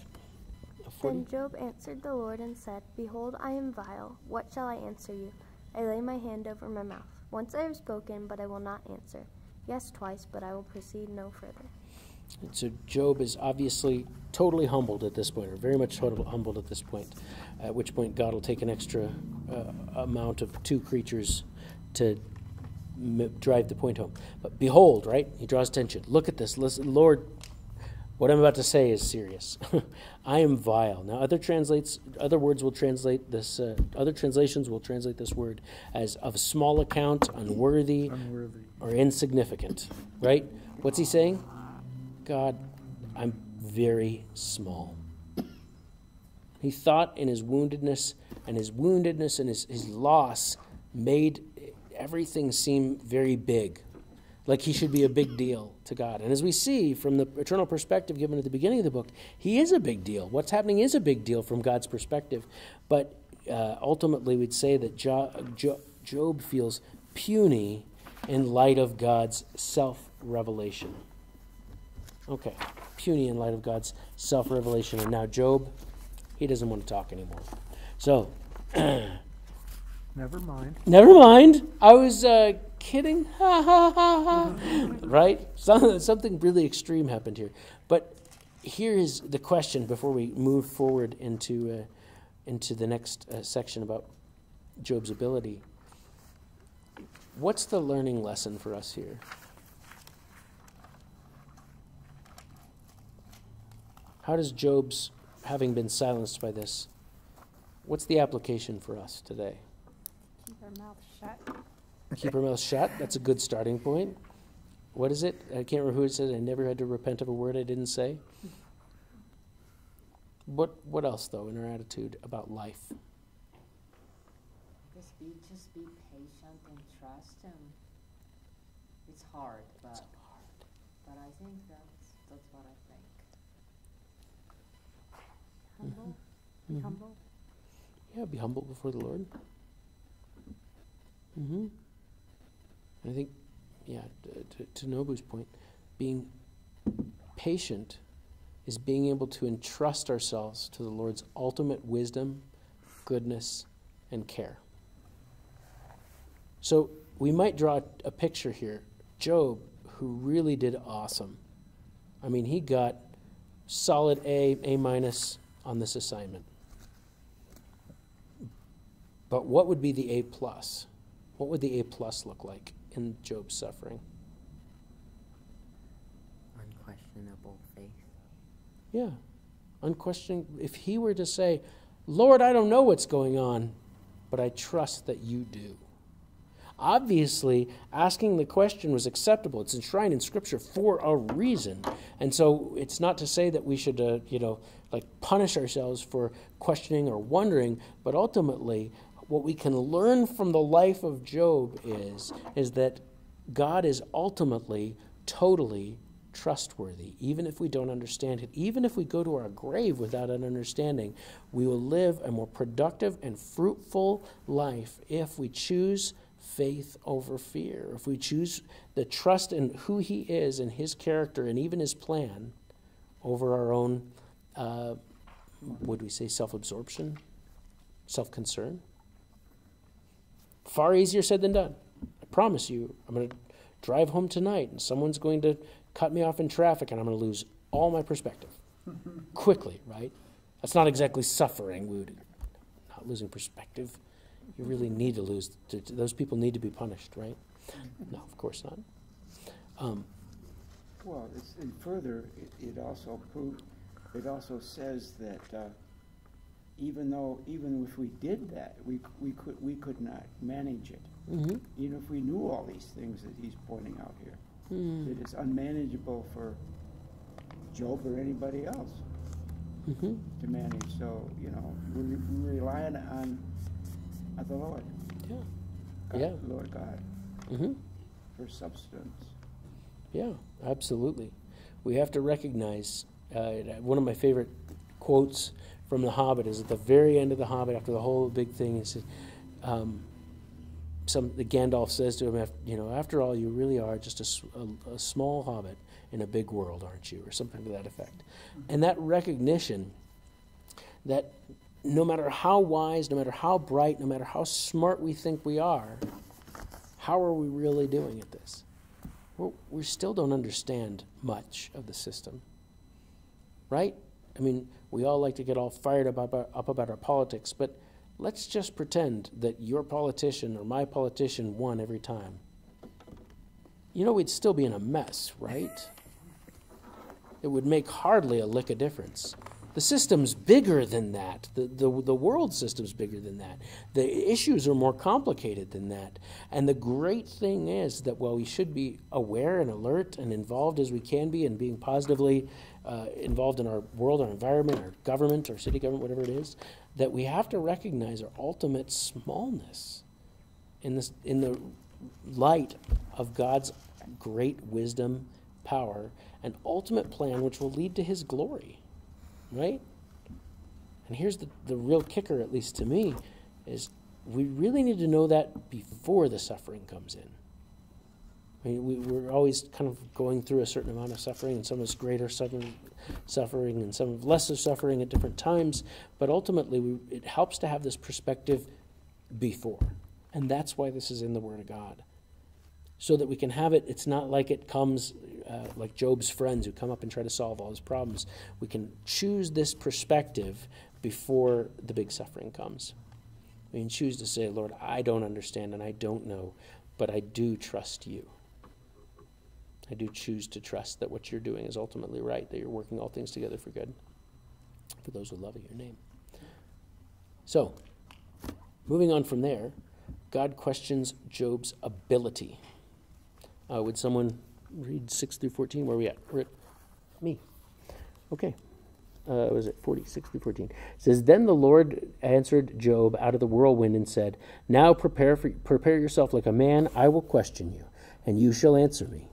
Then Job answered the Lord and said, Behold, I am vile. What shall I answer you? I lay my hand over my mouth. Once I have spoken, but I will not answer. Yes, twice, but I will proceed no further. And so Job is obviously totally humbled at this point, or very much totally humbled at this point. At which point, God will take an extra uh, amount of two creatures to m- drive the point home. But behold, right? He draws attention. Look at this. Listen, Lord, what I'm about to say is serious. I am vile. Now, other translates, other words will translate this. Uh, other translations will translate this word as of small account, unworthy, Unworthy. or insignificant. Right? What's he saying? God, I'm very small. He thought in his woundedness, and his woundedness and his, his loss made everything seem very big, like he should be a big deal to God. And as we see from the eternal perspective given at the beginning of the book, he is a big deal. What's happening is a big deal from God's perspective. But uh, ultimately, we'd say that jo- jo- Job feels puny in light of God's self revelation. Okay, puny in light of God's self revelation. And now, Job, he doesn't want to talk anymore. So, Never mind. never mind. I was uh, kidding. Ha ha ha ha. right? Some, something really extreme happened here. But here is the question before we move forward into, uh, into the next uh, section about Job's ability. What's the learning lesson for us here? How does Job's having been silenced by this, what's the application for us today? Keep our mouth shut. Keep our mouth shut. That's a good starting point. What is it? I can't remember who it said. I never had to repent of a word I didn't say. What What else though in our attitude about life? Just be, just be patient and trust him. It's hard, but it's hard. but I think that's that's what I think. Humble. Mhm. Humble. Yeah, be humble before the Lord. Mm-hmm. I think, yeah, to, to Nobu's point, being patient is being able to entrust ourselves to the Lord's ultimate wisdom, goodness, and care. So we might draw a picture here. Job, who really did awesome. I mean, he got solid A, A minus on this assignment. But what would be the A plus? What would the A plus look like in Job's suffering? Unquestionable faith. Yeah. Unquestioning. If he were to say, Lord, I don't know what's going on, but I trust that you do. Obviously, asking the question was acceptable. It's enshrined in Scripture for a reason. And so it's not to say that we should, uh, you know, like punish ourselves for questioning or wondering, but ultimately, what we can learn from the life of Job is, is that God is ultimately totally trustworthy, even if we don't understand it. Even if we go to our grave without an understanding, we will live a more productive and fruitful life if we choose faith over fear. If we choose the trust in who He is and His character and even His plan over our own, uh, would we say, self absorption, self concern. Far easier said than done. I promise you, I'm going to drive home tonight and someone's going to cut me off in traffic and I'm going to lose all my perspective quickly, right? That's not exactly suffering, would not losing perspective. You really need to lose. To, to- those people need to be punished, right? No, of course not. Um, Well, it's, and further, it, it also prove, it also says that, uh, even though, even if we did that, we, we could, we could not manage it. mhm. Even if we knew all these things that he's pointing out here, Hmm. that it's unmanageable for Job or anybody else Mhm. to manage, so, you know, we're, we're relying on, on the Lord. Yeah. God, Yeah. Lord God, Mhm. for substance. Yeah, absolutely. We have to recognize uh, one of my favorite quotes from The Hobbit is at the very end of The Hobbit, after the whole big thing, is um, some the Gandalf says to him, you know, after all, you really are just a small hobbit in a big world, aren't you, or something to that effect. And that recognition that no matter how wise, no matter how bright, no matter how smart we think we are, how are we really doing at this? We still don't understand much of the system, right? I mean, we all like to get all fired up about, up about our politics, but let's just pretend that your politician or my politician won every time. You know, we'd still be in a mess, right? It would make hardly a lick of difference. The system's bigger than that. The, the, the world system's bigger than that. The issues are more complicated than that. And the great thing is that while we should be aware and alert and involved as we can be and being positively uh, involved in our world, our environment, our government, our city government, whatever it is, that we have to recognize our ultimate smallness in, this, in the light of God's great wisdom, power, and ultimate plan, which will lead to his glory right? And here's the, the real kicker, at least to me, is we really need to know that before the suffering comes in. I mean, we, we're always kind of going through a certain amount of suffering, and some is greater suffering, suffering, and some of lesser suffering at different times. But ultimately, we, it helps to have this perspective before, and that's why this is in the Word of God, so that we can have it. It's not like it comes uh, like Job's friends who come up and try to solve all his problems. We can choose this perspective before the big suffering comes. We can choose to say, Lord, I don't understand and I don't know, but I do trust you. I do choose to trust that what you're doing is ultimately right, that you're working all things together for good, for those who love your name. So, moving on from there, God questions Job's ability. Uh, would someone read 6 through 14? Where are we at? We're at me. Okay. Uh, was it 46 through 14? It says, Then the Lord answered Job out of the whirlwind and said, Now prepare, for, prepare yourself like a man, I will question you, and you shall answer me.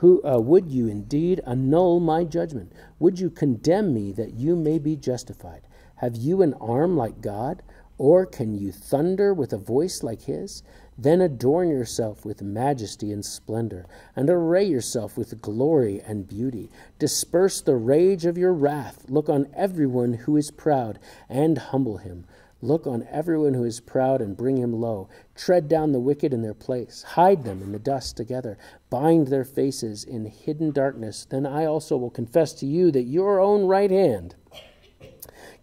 Who, uh, would you indeed annul my judgment? Would you condemn me that you may be justified? Have you an arm like God? Or can you thunder with a voice like his? Then adorn yourself with majesty and splendor, and array yourself with glory and beauty. Disperse the rage of your wrath. Look on everyone who is proud, and humble him. Look on everyone who is proud, and bring him low. Tread down the wicked in their place. Hide them in the dust together. Bind their faces in hidden darkness. Then I also will confess to you that your own right hand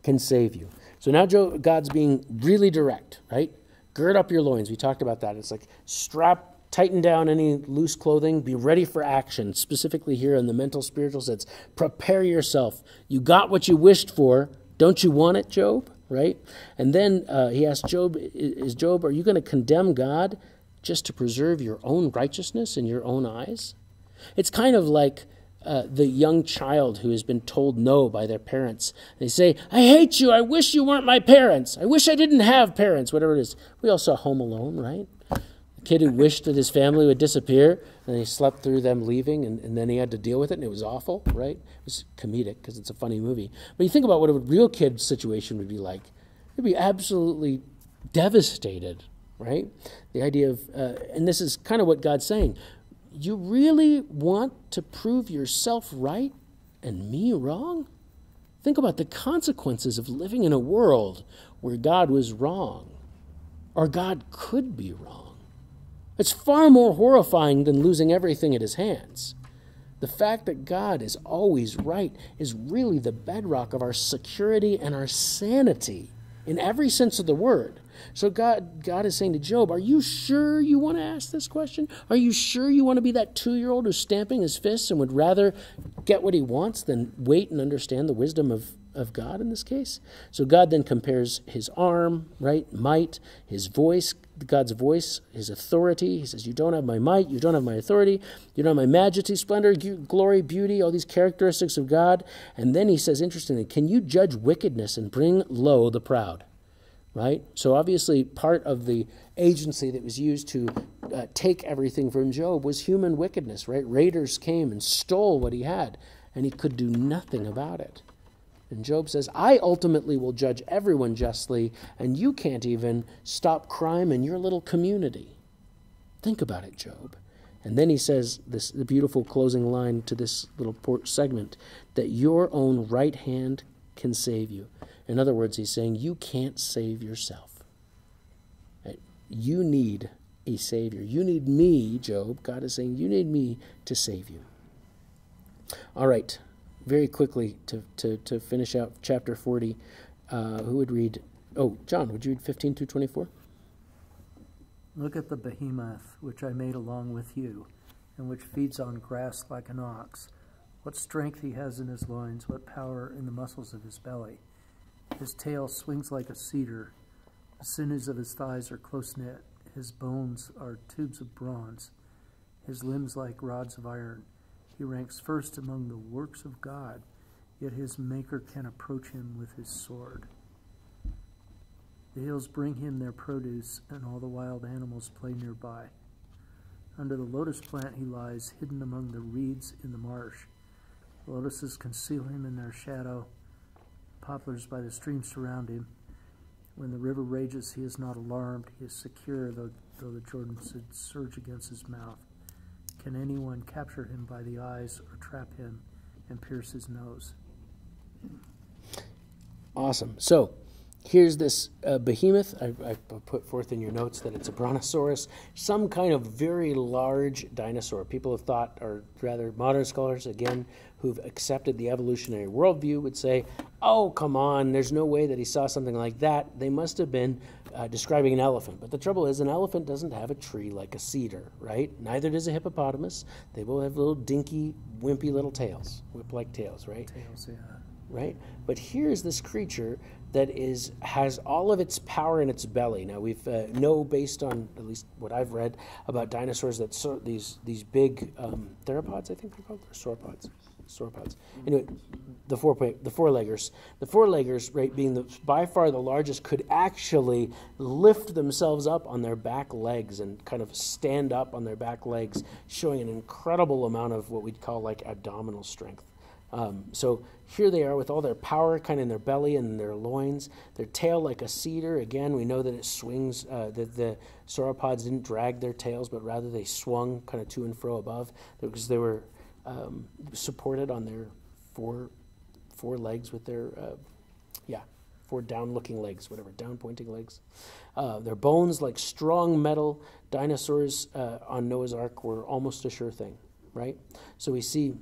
can save you. So now God's being really direct, right? Gird up your loins. We talked about that. It's like strap, tighten down any loose clothing, be ready for action, specifically here in the mental, spiritual sense. Prepare yourself. You got what you wished for. Don't you want it, Job? Right? And then uh, he asked Job, Is Job, are you going to condemn God just to preserve your own righteousness in your own eyes? It's kind of like uh, the young child who has been told no by their parents. They say, I hate you. I wish you weren't my parents. I wish I didn't have parents, whatever it is. We all saw Home Alone, right? The kid who wished that his family would disappear, and he slept through them leaving, and, and then he had to deal with it, and it was awful, right? It was comedic because it's a funny movie. But you think about what a real kid situation would be like. They'd be absolutely devastated, right? The idea of, uh, and this is kind of what God's saying you really want to prove yourself right and me wrong? Think about the consequences of living in a world where God was wrong, or God could be wrong. It's far more horrifying than losing everything at his hands. The fact that God is always right is really the bedrock of our security and our sanity. in every sense of the word. So God, God is saying to Job, Are you sure you want to ask this question? Are you sure you want to be that two year old who's stamping his fists and would rather get what he wants than wait and understand the wisdom of, of God in this case? So God then compares his arm, right, might, his voice, God's voice, his authority. He says, You don't have my might, you don't have my authority, you don't have my majesty, splendor, glory, beauty, all these characteristics of God. And then he says, interestingly, Can you judge wickedness and bring low the proud? Right? So obviously, part of the agency that was used to uh, take everything from Job was human wickedness, right? Raiders came and stole what he had, and he could do nothing about it. And Job says, I ultimately will judge everyone justly, and you can't even stop crime in your little community. Think about it, Job. And then he says this the beautiful closing line to this little segment that your own right hand can save you. In other words, he's saying you can't save yourself. You need a savior. You need me, Job. God is saying you need me to save you. All right very quickly to, to, to finish out chapter 40. Uh, who would read? Oh, John, would you read 15 through 24? Look at the behemoth which I made along with you, and which feeds on grass like an ox. What strength he has in his loins, what power in the muscles of his belly. His tail swings like a cedar. The sinews of his thighs are close knit. His bones are tubes of bronze. His limbs like rods of iron. He ranks first among the works of God, yet his Maker can approach him with his sword. The hills bring him their produce, and all the wild animals play nearby. Under the lotus plant he lies, hidden among the reeds in the marsh. The lotuses conceal him in their shadow. Poplars by the stream surround him. When the river rages, he is not alarmed. He is secure, though, though the Jordan should surge against his mouth. Can anyone capture him by the eyes or trap him and pierce his nose? Awesome. So here's this uh, behemoth. I, I, put forth in your notes that it's a brontosaurus, some kind of very large dinosaur. People have thought, or rather, modern scholars, again, who've accepted the evolutionary worldview, would say, oh, come on, there's no way that he saw something like that. They must have been uh, describing an elephant. But the trouble is, an elephant doesn't have a tree like a cedar, right? Neither does a hippopotamus. They both have little dinky, wimpy little tails, whip like tails, right? Tails, yeah. Right? But here's this creature that is has all of its power in its belly. Now we uh, know, based on at least what I've read about dinosaurs, that so, these these big um, theropods, I think they're called, or sauropods, sauropods. Anyway, the four the four leggers, the four leggers, right, being the by far the largest, could actually lift themselves up on their back legs and kind of stand up on their back legs, showing an incredible amount of what we'd call like abdominal strength. Um, so here they are with all their power kind of in their belly and their loins, their tail like a cedar. Again, we know that it swings, uh, that the sauropods didn't drag their tails, but rather they swung kind of to and fro above because they were um, supported on their four four legs with their uh, yeah four down looking legs whatever down pointing legs uh, their bones like strong metal dinosaurs uh, on noah's ark were almost a sure thing right so we see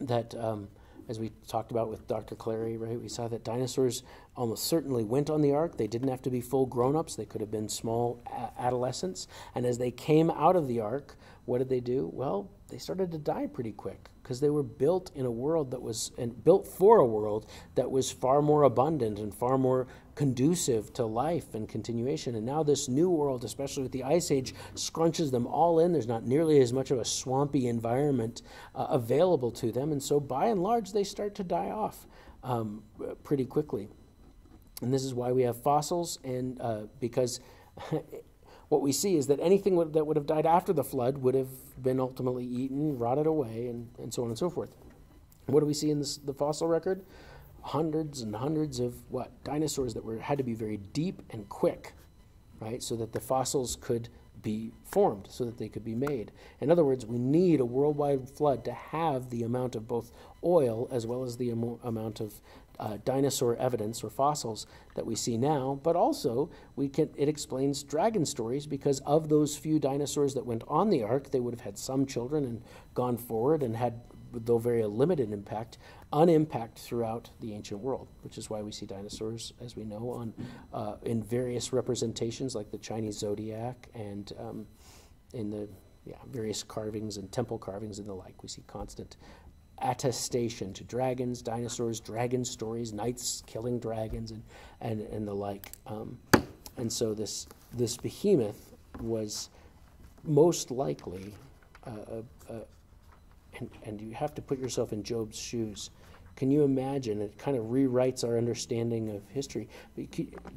that um, as we talked about with Dr. Clary, right? We saw that dinosaurs almost certainly went on the ark. They didn't have to be full grown ups, they could have been small adolescents. And as they came out of the ark, what did they do? Well, they started to die pretty quick because they were built in a world that was and built for a world that was far more abundant and far more conducive to life and continuation. And now this new world, especially with the ice age, scrunches them all in. There's not nearly as much of a swampy environment uh, available to them, and so by and large, they start to die off um, pretty quickly. And this is why we have fossils, and uh, because what we see is that anything that would have died after the flood would have been ultimately eaten, rotted away, and, and so on and so forth. What do we see in this, the fossil record? Hundreds and hundreds of what? Dinosaurs that were had to be very deep and quick, right? So that the fossils could be formed, so that they could be made. In other words, we need a worldwide flood to have the amount of both oil as well as the am- amount of uh, dinosaur evidence or fossils that we see now, but also we can, it explains dragon stories because of those few dinosaurs that went on the ark, they would have had some children and gone forward and had though very limited impact, unimpact throughout the ancient world, which is why we see dinosaurs, as we know, on uh, in various representations like the Chinese zodiac and um, in the yeah, various carvings and temple carvings and the like. We see constant attestation to dragons, dinosaurs, dragon stories, knights killing dragons, and, and, and the like. Um, and so this, this behemoth was most likely, uh, uh, uh, and, and you have to put yourself in Job's shoes. Can you imagine? It kind of rewrites our understanding of history.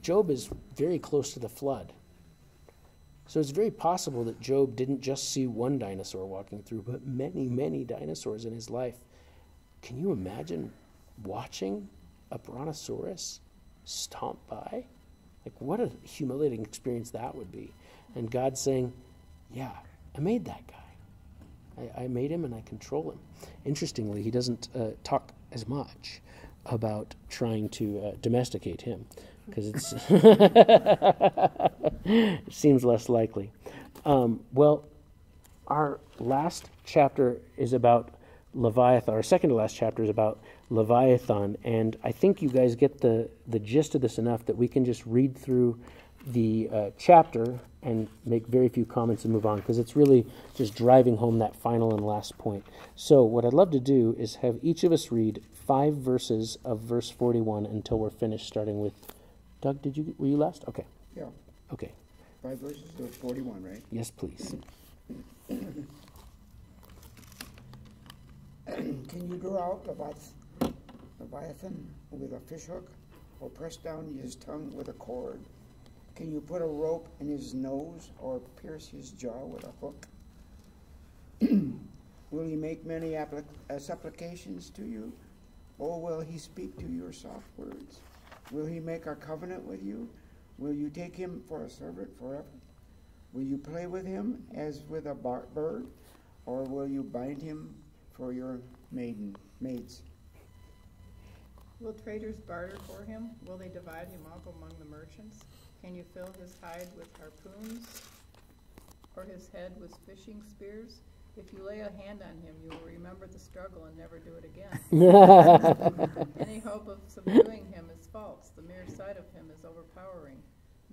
Job is very close to the flood. So it's very possible that Job didn't just see one dinosaur walking through, but many, many dinosaurs in his life. Can you imagine watching a brontosaurus stomp by? Like, what a humiliating experience that would be. And God saying, Yeah, I made that guy. I, I made him and I control him. Interestingly, he doesn't uh, talk as much about trying to uh, domesticate him because it seems less likely. Um, well, our last chapter is about Leviathan. Our second to last chapter is about Leviathan, and I think you guys get the the gist of this enough that we can just read through the uh, chapter and make very few comments and move on because it's really just driving home that final and last point. So, what I'd love to do is have each of us read five verses of verse 41 until we're finished, starting with Doug. Did you were you last? Okay. Yeah. Okay. Five verses of 41, right? Yes, please. Can you draw out Leviathan with a fishhook, or press down his tongue with a cord? Can you put a rope in his nose, or pierce his jaw with a hook? will he make many uh, supplications to you, or will he speak to your soft words? Will he make a covenant with you? Will you take him for a servant forever? Will you play with him as with a bird, or will you bind him for your maiden maids. Will traders barter for him? Will they divide him up among the merchants? Can you fill his hide with harpoons, or his head with fishing spears? If you lay a hand on him, you will remember the struggle and never do it again. Any hope of subduing him is false. The mere sight of him is overpowering.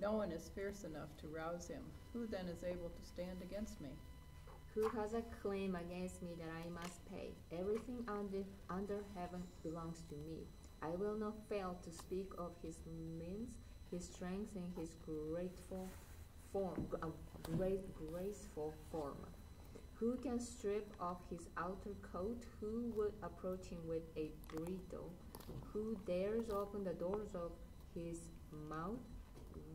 No one is fierce enough to rouse him. Who then is able to stand against me? Who has a claim against me that I must pay? Everything under, under heaven belongs to me. I will not fail to speak of his limbs, his strength, and his grateful form, uh, great, graceful form. Who can strip off his outer coat? Who would approach him with a bridle? Who dares open the doors of his mouth,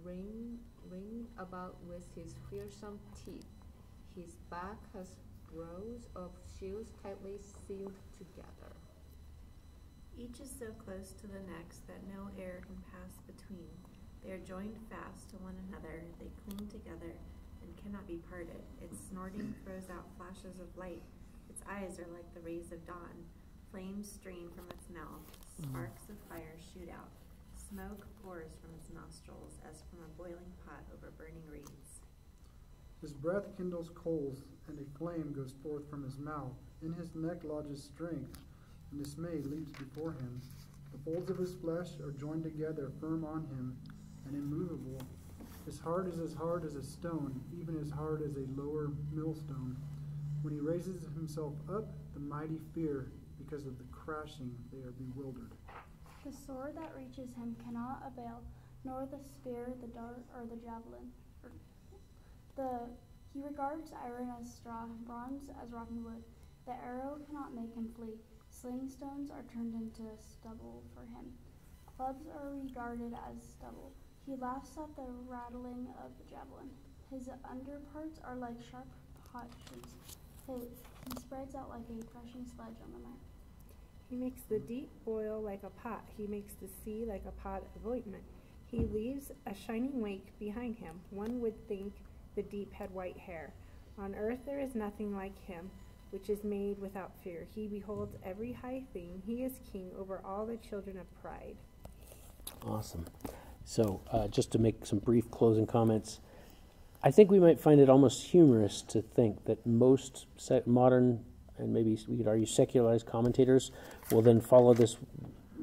ring, ring about with his fearsome teeth? His back has rows of shields tightly sealed together. Each is so close to the next that no air can pass between. They are joined fast to one another, they cling together and cannot be parted. Its snorting throws out flashes of light. Its eyes are like the rays of dawn. Flames stream from its mouth. Mm. Sparks of fire shoot out. Smoke pours from its nostrils as from a boiling pot over burning reeds. His breath kindles coals, and a flame goes forth from his mouth. In his neck lodges strength, and dismay leaps before him. The folds of his flesh are joined together, firm on him, and immovable. His heart is as hard as a stone, even as hard as a lower millstone. When he raises himself up, the mighty fear, because of the crashing, they are bewildered. The sword that reaches him cannot avail, nor the spear, the dart, or the javelin. The, he regards iron as straw, bronze as rotten wood. The arrow cannot make him flee. Sling stones are turned into stubble for him. Clubs are regarded as stubble. He laughs at the rattling of the javelin. His underparts are like sharp potsherds. He spreads out like a crushing sledge on the mire. He makes the deep boil like a pot. He makes the sea like a pot of ointment. He leaves a shining wake behind him. One would think the deep had white hair. On earth there is nothing like him, which is made without fear. He beholds every high thing. He is king over all the children of pride. Awesome. So, uh, just to make some brief closing comments, I think we might find it almost humorous to think that most modern and maybe we could argue secularized commentators will then follow this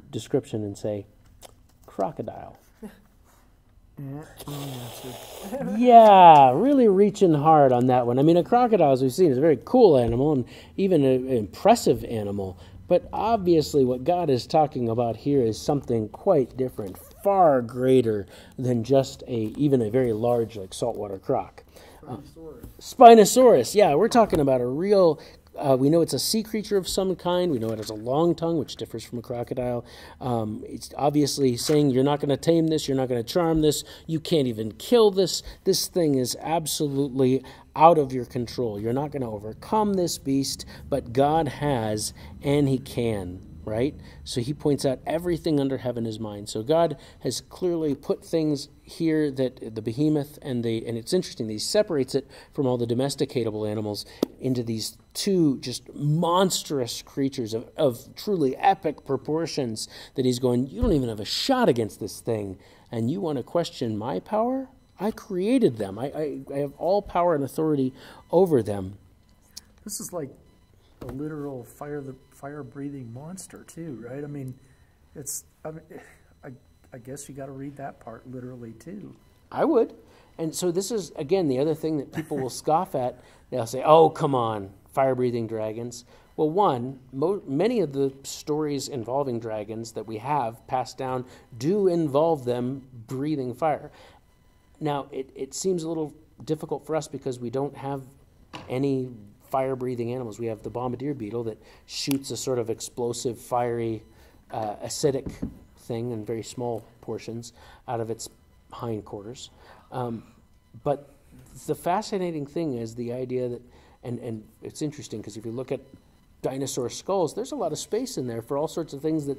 description and say crocodile. Yeah, wrong answer. yeah, really reaching hard on that one. I mean, a crocodile, as we've seen, is a very cool animal and even an impressive animal. But obviously, what God is talking about here is something quite different, far greater than just a even a very large like saltwater croc. Uh, Spinosaurus. Spinosaurus, yeah, we're talking about a real. Uh, we know it's a sea creature of some kind. We know it has a long tongue, which differs from a crocodile. Um, it's obviously saying you're not going to tame this, you're not going to charm this, you can't even kill this. This thing is absolutely out of your control. You're not going to overcome this beast, but God has, and He can right? So he points out everything under heaven is mine. So God has clearly put things here that the behemoth and the and it's interesting he separates it from all the domesticatable animals into these two just monstrous creatures of, of truly epic proportions that he's going you don't even have a shot against this thing and you want to question my power i created them i, I, I have all power and authority over them This is like a literal fire the fire breathing monster too, right? I mean, it's I mean, I I guess you got to read that part literally too. I would. And so this is again the other thing that people will scoff at. They'll say, "Oh, come on, fire-breathing dragons." Well, one, mo- many of the stories involving dragons that we have passed down do involve them breathing fire. Now, it, it seems a little difficult for us because we don't have any fire-breathing animals. We have the bombardier beetle that shoots a sort of explosive, fiery, uh, acidic thing in very small portions out of its hindquarters. Um, but the fascinating thing is the idea that, and, and it's interesting because if you look at dinosaur skulls, there's a lot of space in there for all sorts of things that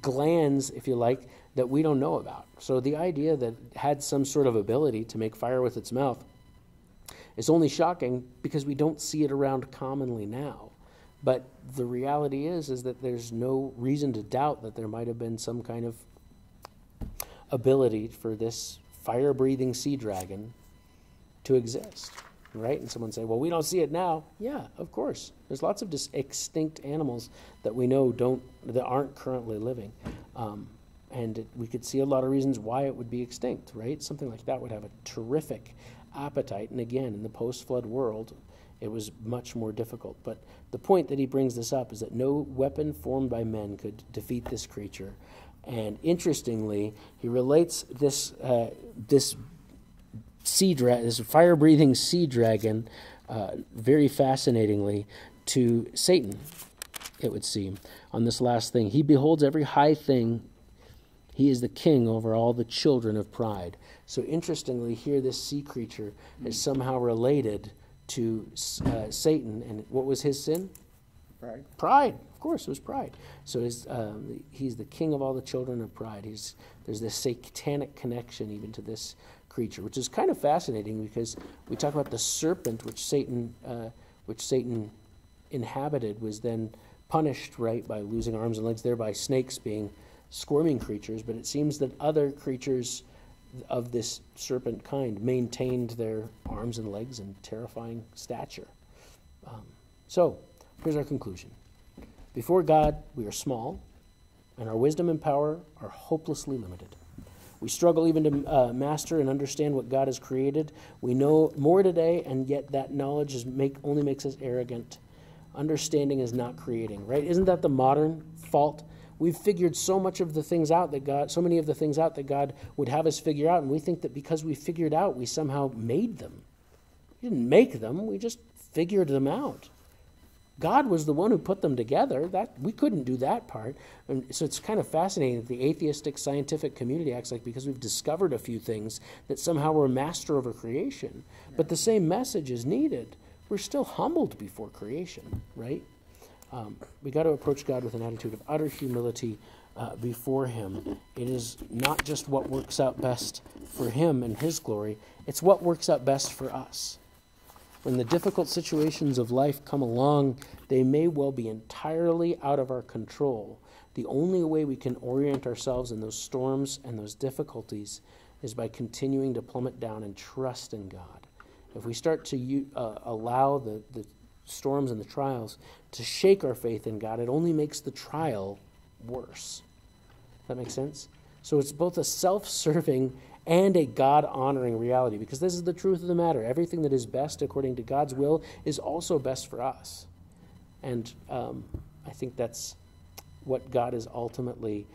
glands, if you like, that we don't know about. So the idea that had some sort of ability to make fire with its mouth is only shocking because we don't see it around commonly now. But the reality is is that there's no reason to doubt that there might have been some kind of ability for this fire-breathing sea dragon to exist, right? And someone say, "Well, we don't see it now." Yeah, of course. There's lots of dis- extinct animals that we know don't that aren't currently living, um, and it, we could see a lot of reasons why it would be extinct, right? Something like that would have a terrific appetite, and again, in the post-flood world, it was much more difficult. But the point that he brings this up is that no weapon formed by men could defeat this creature. And interestingly, he relates this uh, this sea dra- this fire breathing sea dragon, uh, very fascinatingly, to Satan. It would seem on this last thing, he beholds every high thing. He is the king over all the children of pride. So interestingly, here this sea creature is somehow related to uh, Satan, and what was his sin? Pride. Pride, of course, it was pride. So he's, um, he's the king of all the children of pride. He's, there's this satanic connection even to this creature, which is kind of fascinating because we talk about the serpent, which Satan, uh, which Satan inhabited, was then punished right by losing arms and legs, thereby snakes being squirming creatures. But it seems that other creatures of this serpent kind maintained their arms and legs in terrifying stature. Um, so, here's our conclusion. Before God, we are small, and our wisdom and power are hopelessly limited. We struggle even to uh, master and understand what God has created. We know more today, and yet that knowledge is make, only makes us arrogant. Understanding is not creating, right? Isn't that the modern fault? We've figured so much of the things out that God, so many of the things out that God would have us figure out, and we think that because we figured out, we somehow made them. We didn't make them, we just figured them out. God was the one who put them together. That we couldn't do that part. And so it's kind of fascinating that the atheistic scientific community acts like because we've discovered a few things that somehow we're master over creation. But the same message is needed. We're still humbled before creation, right? Um, we got to approach God with an attitude of utter humility uh, before Him. It is not just what works out best for Him and His glory, it's what works out best for us. When the difficult situations of life come along, they may well be entirely out of our control. The only way we can orient ourselves in those storms and those difficulties is by continuing to plummet down and trust in God. If we start to uh, allow the, the storms and the trials to shake our faith in God, it only makes the trial worse. That make sense? So it's both a self serving and a God honoring reality because this is the truth of the matter. Everything that is best according to God's will is also best for us. And um, I think that's what God is ultimately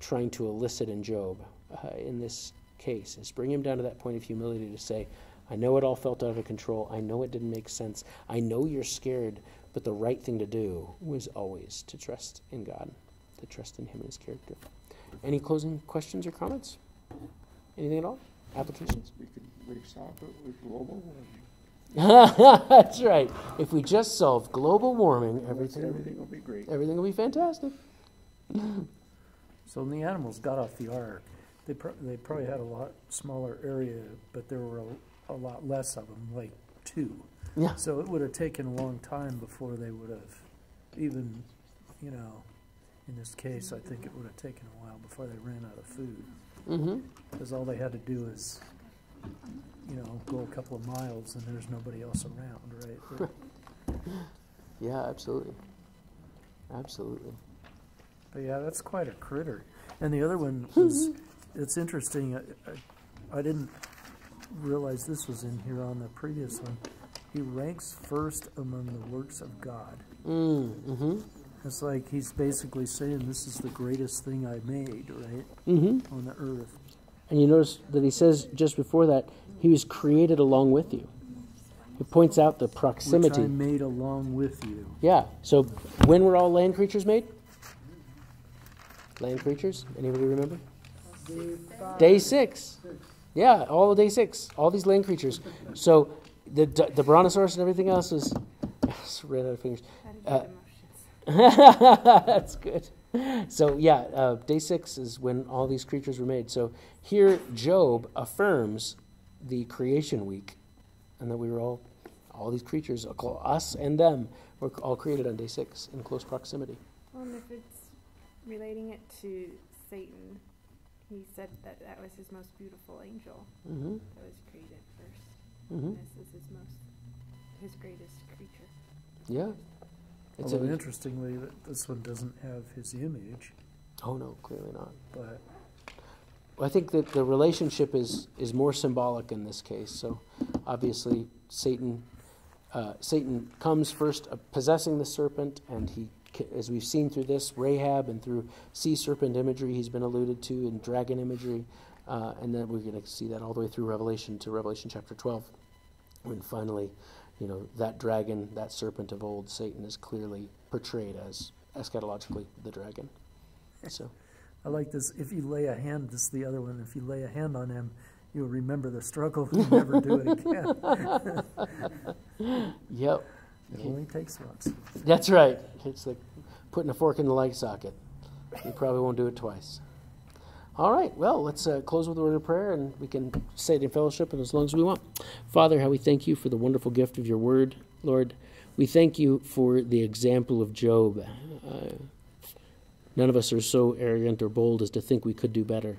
trying to elicit in Job uh, in this case is bring him down to that point of humility to say, I know it all felt out of control. I know it didn't make sense. I know you're scared, but the right thing to do was always to trust in God, to trust in Him and His character. Any closing questions or comments? Anything at all? Applications? We could, we solve it with global warming. That's right. If we just solve global warming, everything, Everything will be great. everything will be fantastic. So when the animals got off the ark, they, pro- they probably had a lot smaller area, but there were a, a lot less of them, like two. Yeah. So it would have taken a long time before they would have even, you know, in this case, I think it would have taken a while before they ran out of food. Mm-hmm. Because all they had to do is, you know, go a couple of miles and there's nobody else around, right? Yeah, absolutely. Absolutely. But yeah, that's quite a critter. And the other one was, it's interesting. I, I, I didn't realize this was in here on the previous one. He ranks first among the works of God. Mm, mm-hmm. It's like he's basically saying this is the greatest thing I made, right? Mm-hmm. On the earth. And you notice that he says just before that, he was created along with you. He points out the Which proximity. I made along with you. Yeah. So when were all land creatures made? Land creatures? Anybody remember? Day five. Day six. Six. Yeah, all of day six. All these land creatures. So the the brontosaurus and everything else is ran out of fingers. Uh, That's good. So yeah, uh, day six is when all these creatures were made. So here Job affirms the creation week, and that we were all, all these creatures, us and them, were all created on day six in close proximity. Well, and if it's relating it to Satan, he said that that was his most beautiful angel Mm-hmm. that was created 1st Mm-hmm. And this is his most, his greatest creature. Yeah. It's Although interestingly, that this one doesn't have his image, oh no, clearly not. but I think that the relationship is is more symbolic in this case. So, obviously, Satan uh, Satan comes first uh, possessing the serpent, and he, ca- as we've seen through this Rahab and through sea serpent imagery, he's been alluded to in dragon imagery, uh, and then we're going to see that all the way through Revelation to Revelation chapter twelve, when finally, you know, that dragon, that serpent of old, Satan, is clearly portrayed as eschatologically the dragon. So. I like this. If you lay a hand, this is the other one. If you lay a hand on him, you'll remember the struggle and never do it again. Yep. It only takes once. That's right. It's like putting a fork in the light socket. You probably won't do it twice. All right. Well, let's uh, close with a word of prayer, and we can say it in fellowship and as long as we want. Father, how we thank you for the wonderful gift of your word, Lord. We thank you for the example of Job. Uh, none of us are so arrogant or bold as to think we could do better.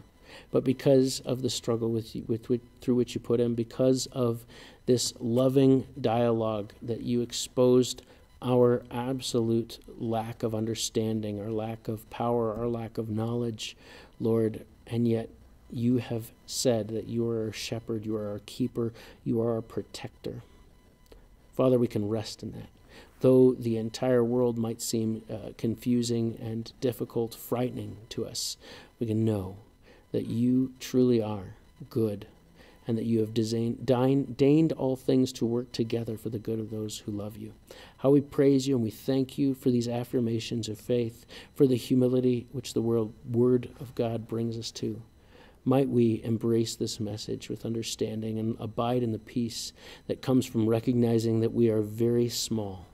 But because of the struggle with, with, with through which you put him, because of this loving dialogue that you exposed our absolute lack of understanding, our lack of power, our lack of knowledge, Lord, and yet you have said that you are our shepherd, you are our keeper, you are our protector. Father, we can rest in that. Though the entire world might seem uh, confusing and difficult, frightening to us, we can know that you truly are good and that you have deigned all things to work together for the good of those who love you. How we praise you and we thank you for these affirmations of faith, for the humility which the Word of God brings us to. Might we embrace this message with understanding and abide in the peace that comes from recognizing that we are very small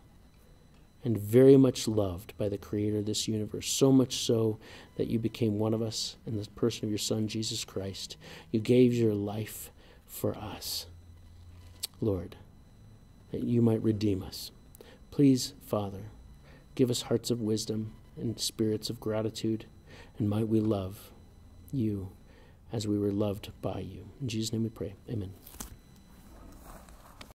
and very much loved by the Creator of this universe, so much so that you became one of us in the person of your Son, Jesus Christ. You gave your life for us, Lord, that you might redeem us. Please, Father, give us hearts of wisdom and spirits of gratitude, and might we love you as we were loved by you. In Jesus' name we pray. Amen.